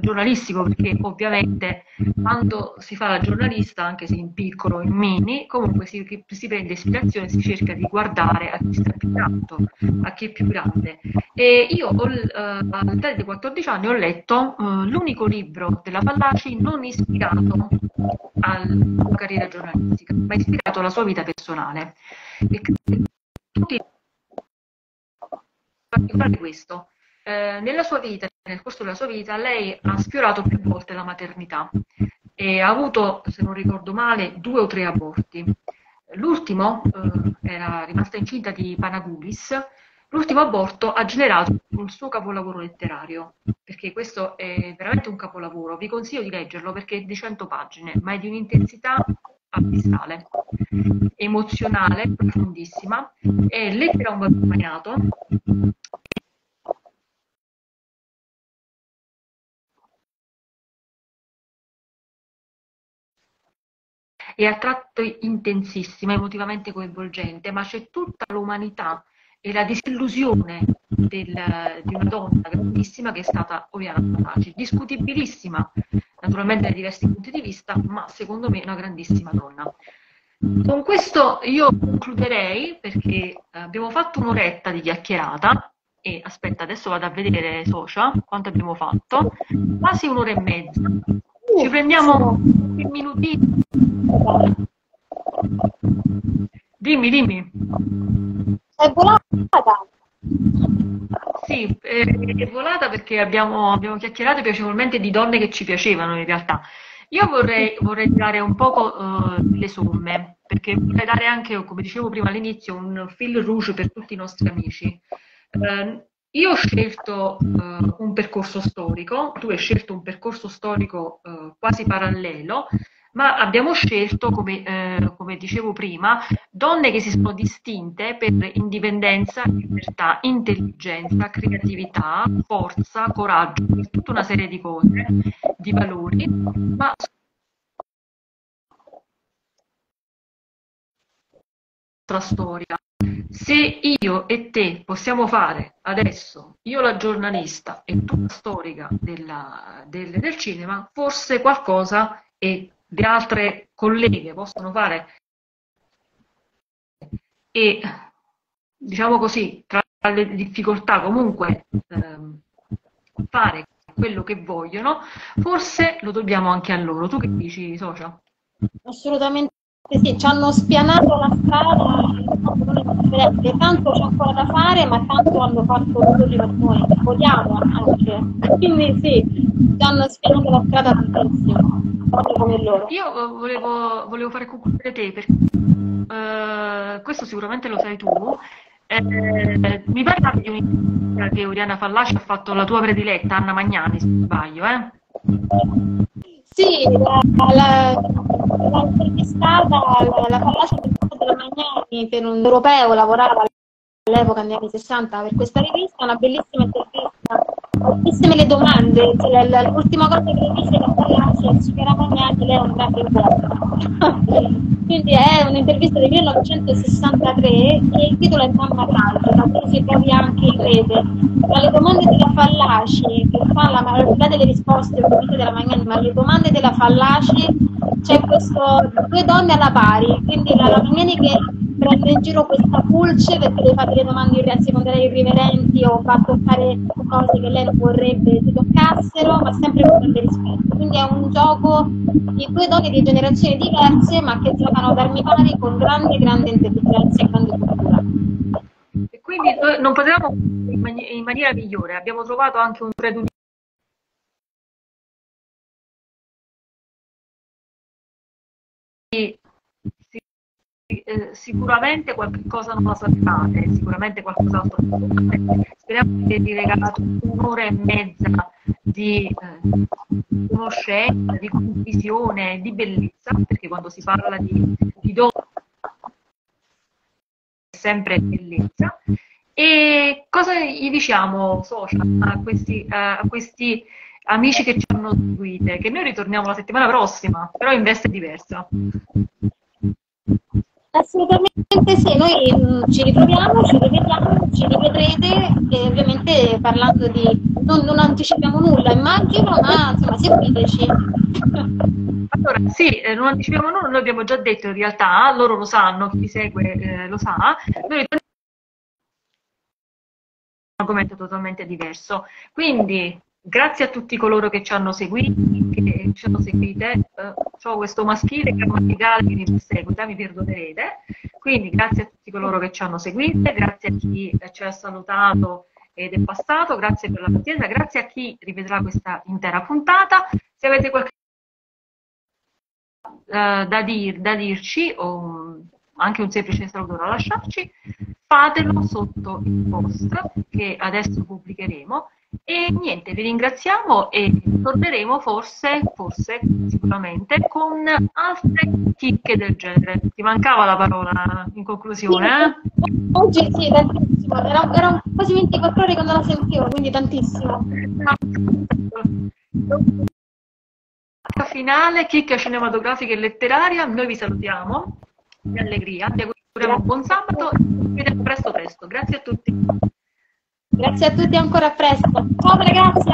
giornalistico, perché ovviamente quando si fa la giornalista, anche se in piccolo, in mini, comunque si, si prende ispirazione, si cerca di guardare a chi sta più tanto, a chi è più grande. E io ho, eh, all'età di 14 anni ho letto uh, l'unico libro della Fallaci non ispirato alla carriera giornalistica, ma ispirato alla sua vita personale. E tutti particolare questo. Eh, nella sua vita, nel corso della sua vita, lei ha sfiorato più volte la maternità e ha avuto, se non ricordo male, due o tre aborti. L'ultimo eh, era rimasta incinta di Panagulis L'ultimo aborto ha generato un suo capolavoro letterario, perché questo è veramente un capolavoro. Vi consiglio di leggerlo perché è di 100 pagine, ma è di un'intensità abissale, emozionale, profondissima. È Lettera un bambino mai nato. È a tratto intensissima, emotivamente coinvolgente, ma c'è tutta l'umanità e la disillusione del, di una donna grandissima che è stata Oriana Fallaci, discutibilissima naturalmente dai diversi punti di vista, ma secondo me una grandissima donna. Con questo io concluderei perché abbiamo fatto un'oretta di chiacchierata e aspetta, adesso vado a vedere social quanto abbiamo fatto, quasi un'ora e mezza. Ci prendiamo un minutino. Dimmi, dimmi. È volata? Sì, è volata perché abbiamo, abbiamo chiacchierato piacevolmente di donne che ci piacevano in realtà. Io vorrei, vorrei dare un poco uh, le somme, perché vorrei dare anche, come dicevo prima all'inizio, un fil rouge per tutti i nostri amici. Uh, io ho scelto uh, un percorso storico, tu hai scelto un percorso storico quasi parallelo, ma abbiamo scelto, come, eh, come, dicevo prima, donne che si sono distinte per indipendenza, libertà, intelligenza, creatività, forza, coraggio, per tutta una serie di cose, di valori, ma nostra storia. Se io e te possiamo fare adesso, io la giornalista e tu la storica della, del, del cinema, forse qualcosa è le altre colleghe possono fare e diciamo così tra le difficoltà comunque ehm, fare quello che vogliono forse lo dobbiamo anche a loro tu che dici Socia? assolutamente Sì, sì, ci hanno spianato la strada, tanto c'è ancora da fare, ma tanto hanno fatto loro per noi, vogliamo anche. Quindi sì, ci hanno spianato la strada tantissimo, proprio come loro. Io eh, volevo, volevo fare concludere te, perché uh, questo sicuramente lo sai tu. Eh, mi parlavi di un'intervista che Oriana Fallaci ha fatto la tua prediletta, Anna Magnani, se non sbaglio, eh? Sì, l'ho intervistata la, la Fallacia del della Magnani per un europeo, lavorava all'epoca negli anni 60 per questa rivista, una bellissima intervista, moltissime le domande, cioè, l'ultima cosa che dice la Fallacia è che era Magnani, lei è un grande uomo. Quindi è un'intervista del 1963 e il titolo è Mamma Calda, da cui si trovi anche in rete. Tra le domande della Fallaci, che fa la maggiorità delle risposte ovviamente della Magnani, ma le domande della Fallaci c'è questo due donne alla pari, quindi la, la Magnani che prende in giro questa pulce perché le fa delle domande secondarie irriverenti o fa toccare cose che lei vorrebbe si toccassero, ma sempre con grande rispetto. Quindi è un gioco di due donne di generazioni diverse, ma che giocano ad armi pari con grande, grande intelligenza e grande cultura. E quindi non potevamo in, mani- in maniera migliore, abbiamo trovato anche un trade eh, sicuramente qualche cosa non la sapevate, sicuramente qualcos'altro Speriamo di avervi regalato un'ora e mezza di eh, conoscenza, di condivisione, di bellezza, perché quando si parla di, di dono è sempre bellezza. E cosa gli diciamo, social, a questi, a questi amici che ci hanno seguite? Che noi ritorniamo la settimana prossima, però in veste diversa. Assolutamente sì, noi mm, ci ritroviamo, ci rivediamo, ci rivedrete e ovviamente parlando di... non, non anticipiamo nulla immagino, ma insomma seguiteci. Allora, sì, eh, non anticipiamo nulla, noi abbiamo già detto in realtà, loro lo sanno, chi segue eh, lo sa, noi argomento totalmente diverso. Quindi Grazie a tutti coloro che ci hanno seguiti, che ci hanno seguite. Eh, ho questo maschile grammaticale che mi perseguita, mi perdonerete. Quindi grazie a tutti coloro che ci hanno seguite, grazie a chi ci ha salutato ed è passato, grazie per la pazienza, grazie a chi rivedrà questa intera puntata. Se avete qualche eh, da, dir, da dirci o anche un semplice saluto da lasciarci, fatelo sotto il post che adesso pubblicheremo e niente, vi ringraziamo e torneremo forse, forse, sicuramente, con altre chicche del genere. Ti mancava la parola in conclusione? Eh? Oggi sì, tantissimo. Era, era quasi 24 ore quando la sentivo, quindi tantissimo. Finale, chicca cinematografica e letteraria, noi vi salutiamo, di allegria, vi auguriamo un buon sabato e ci vediamo presto presto. Grazie a tutti. Grazie a tutti, ancora presto. Ciao ragazzi!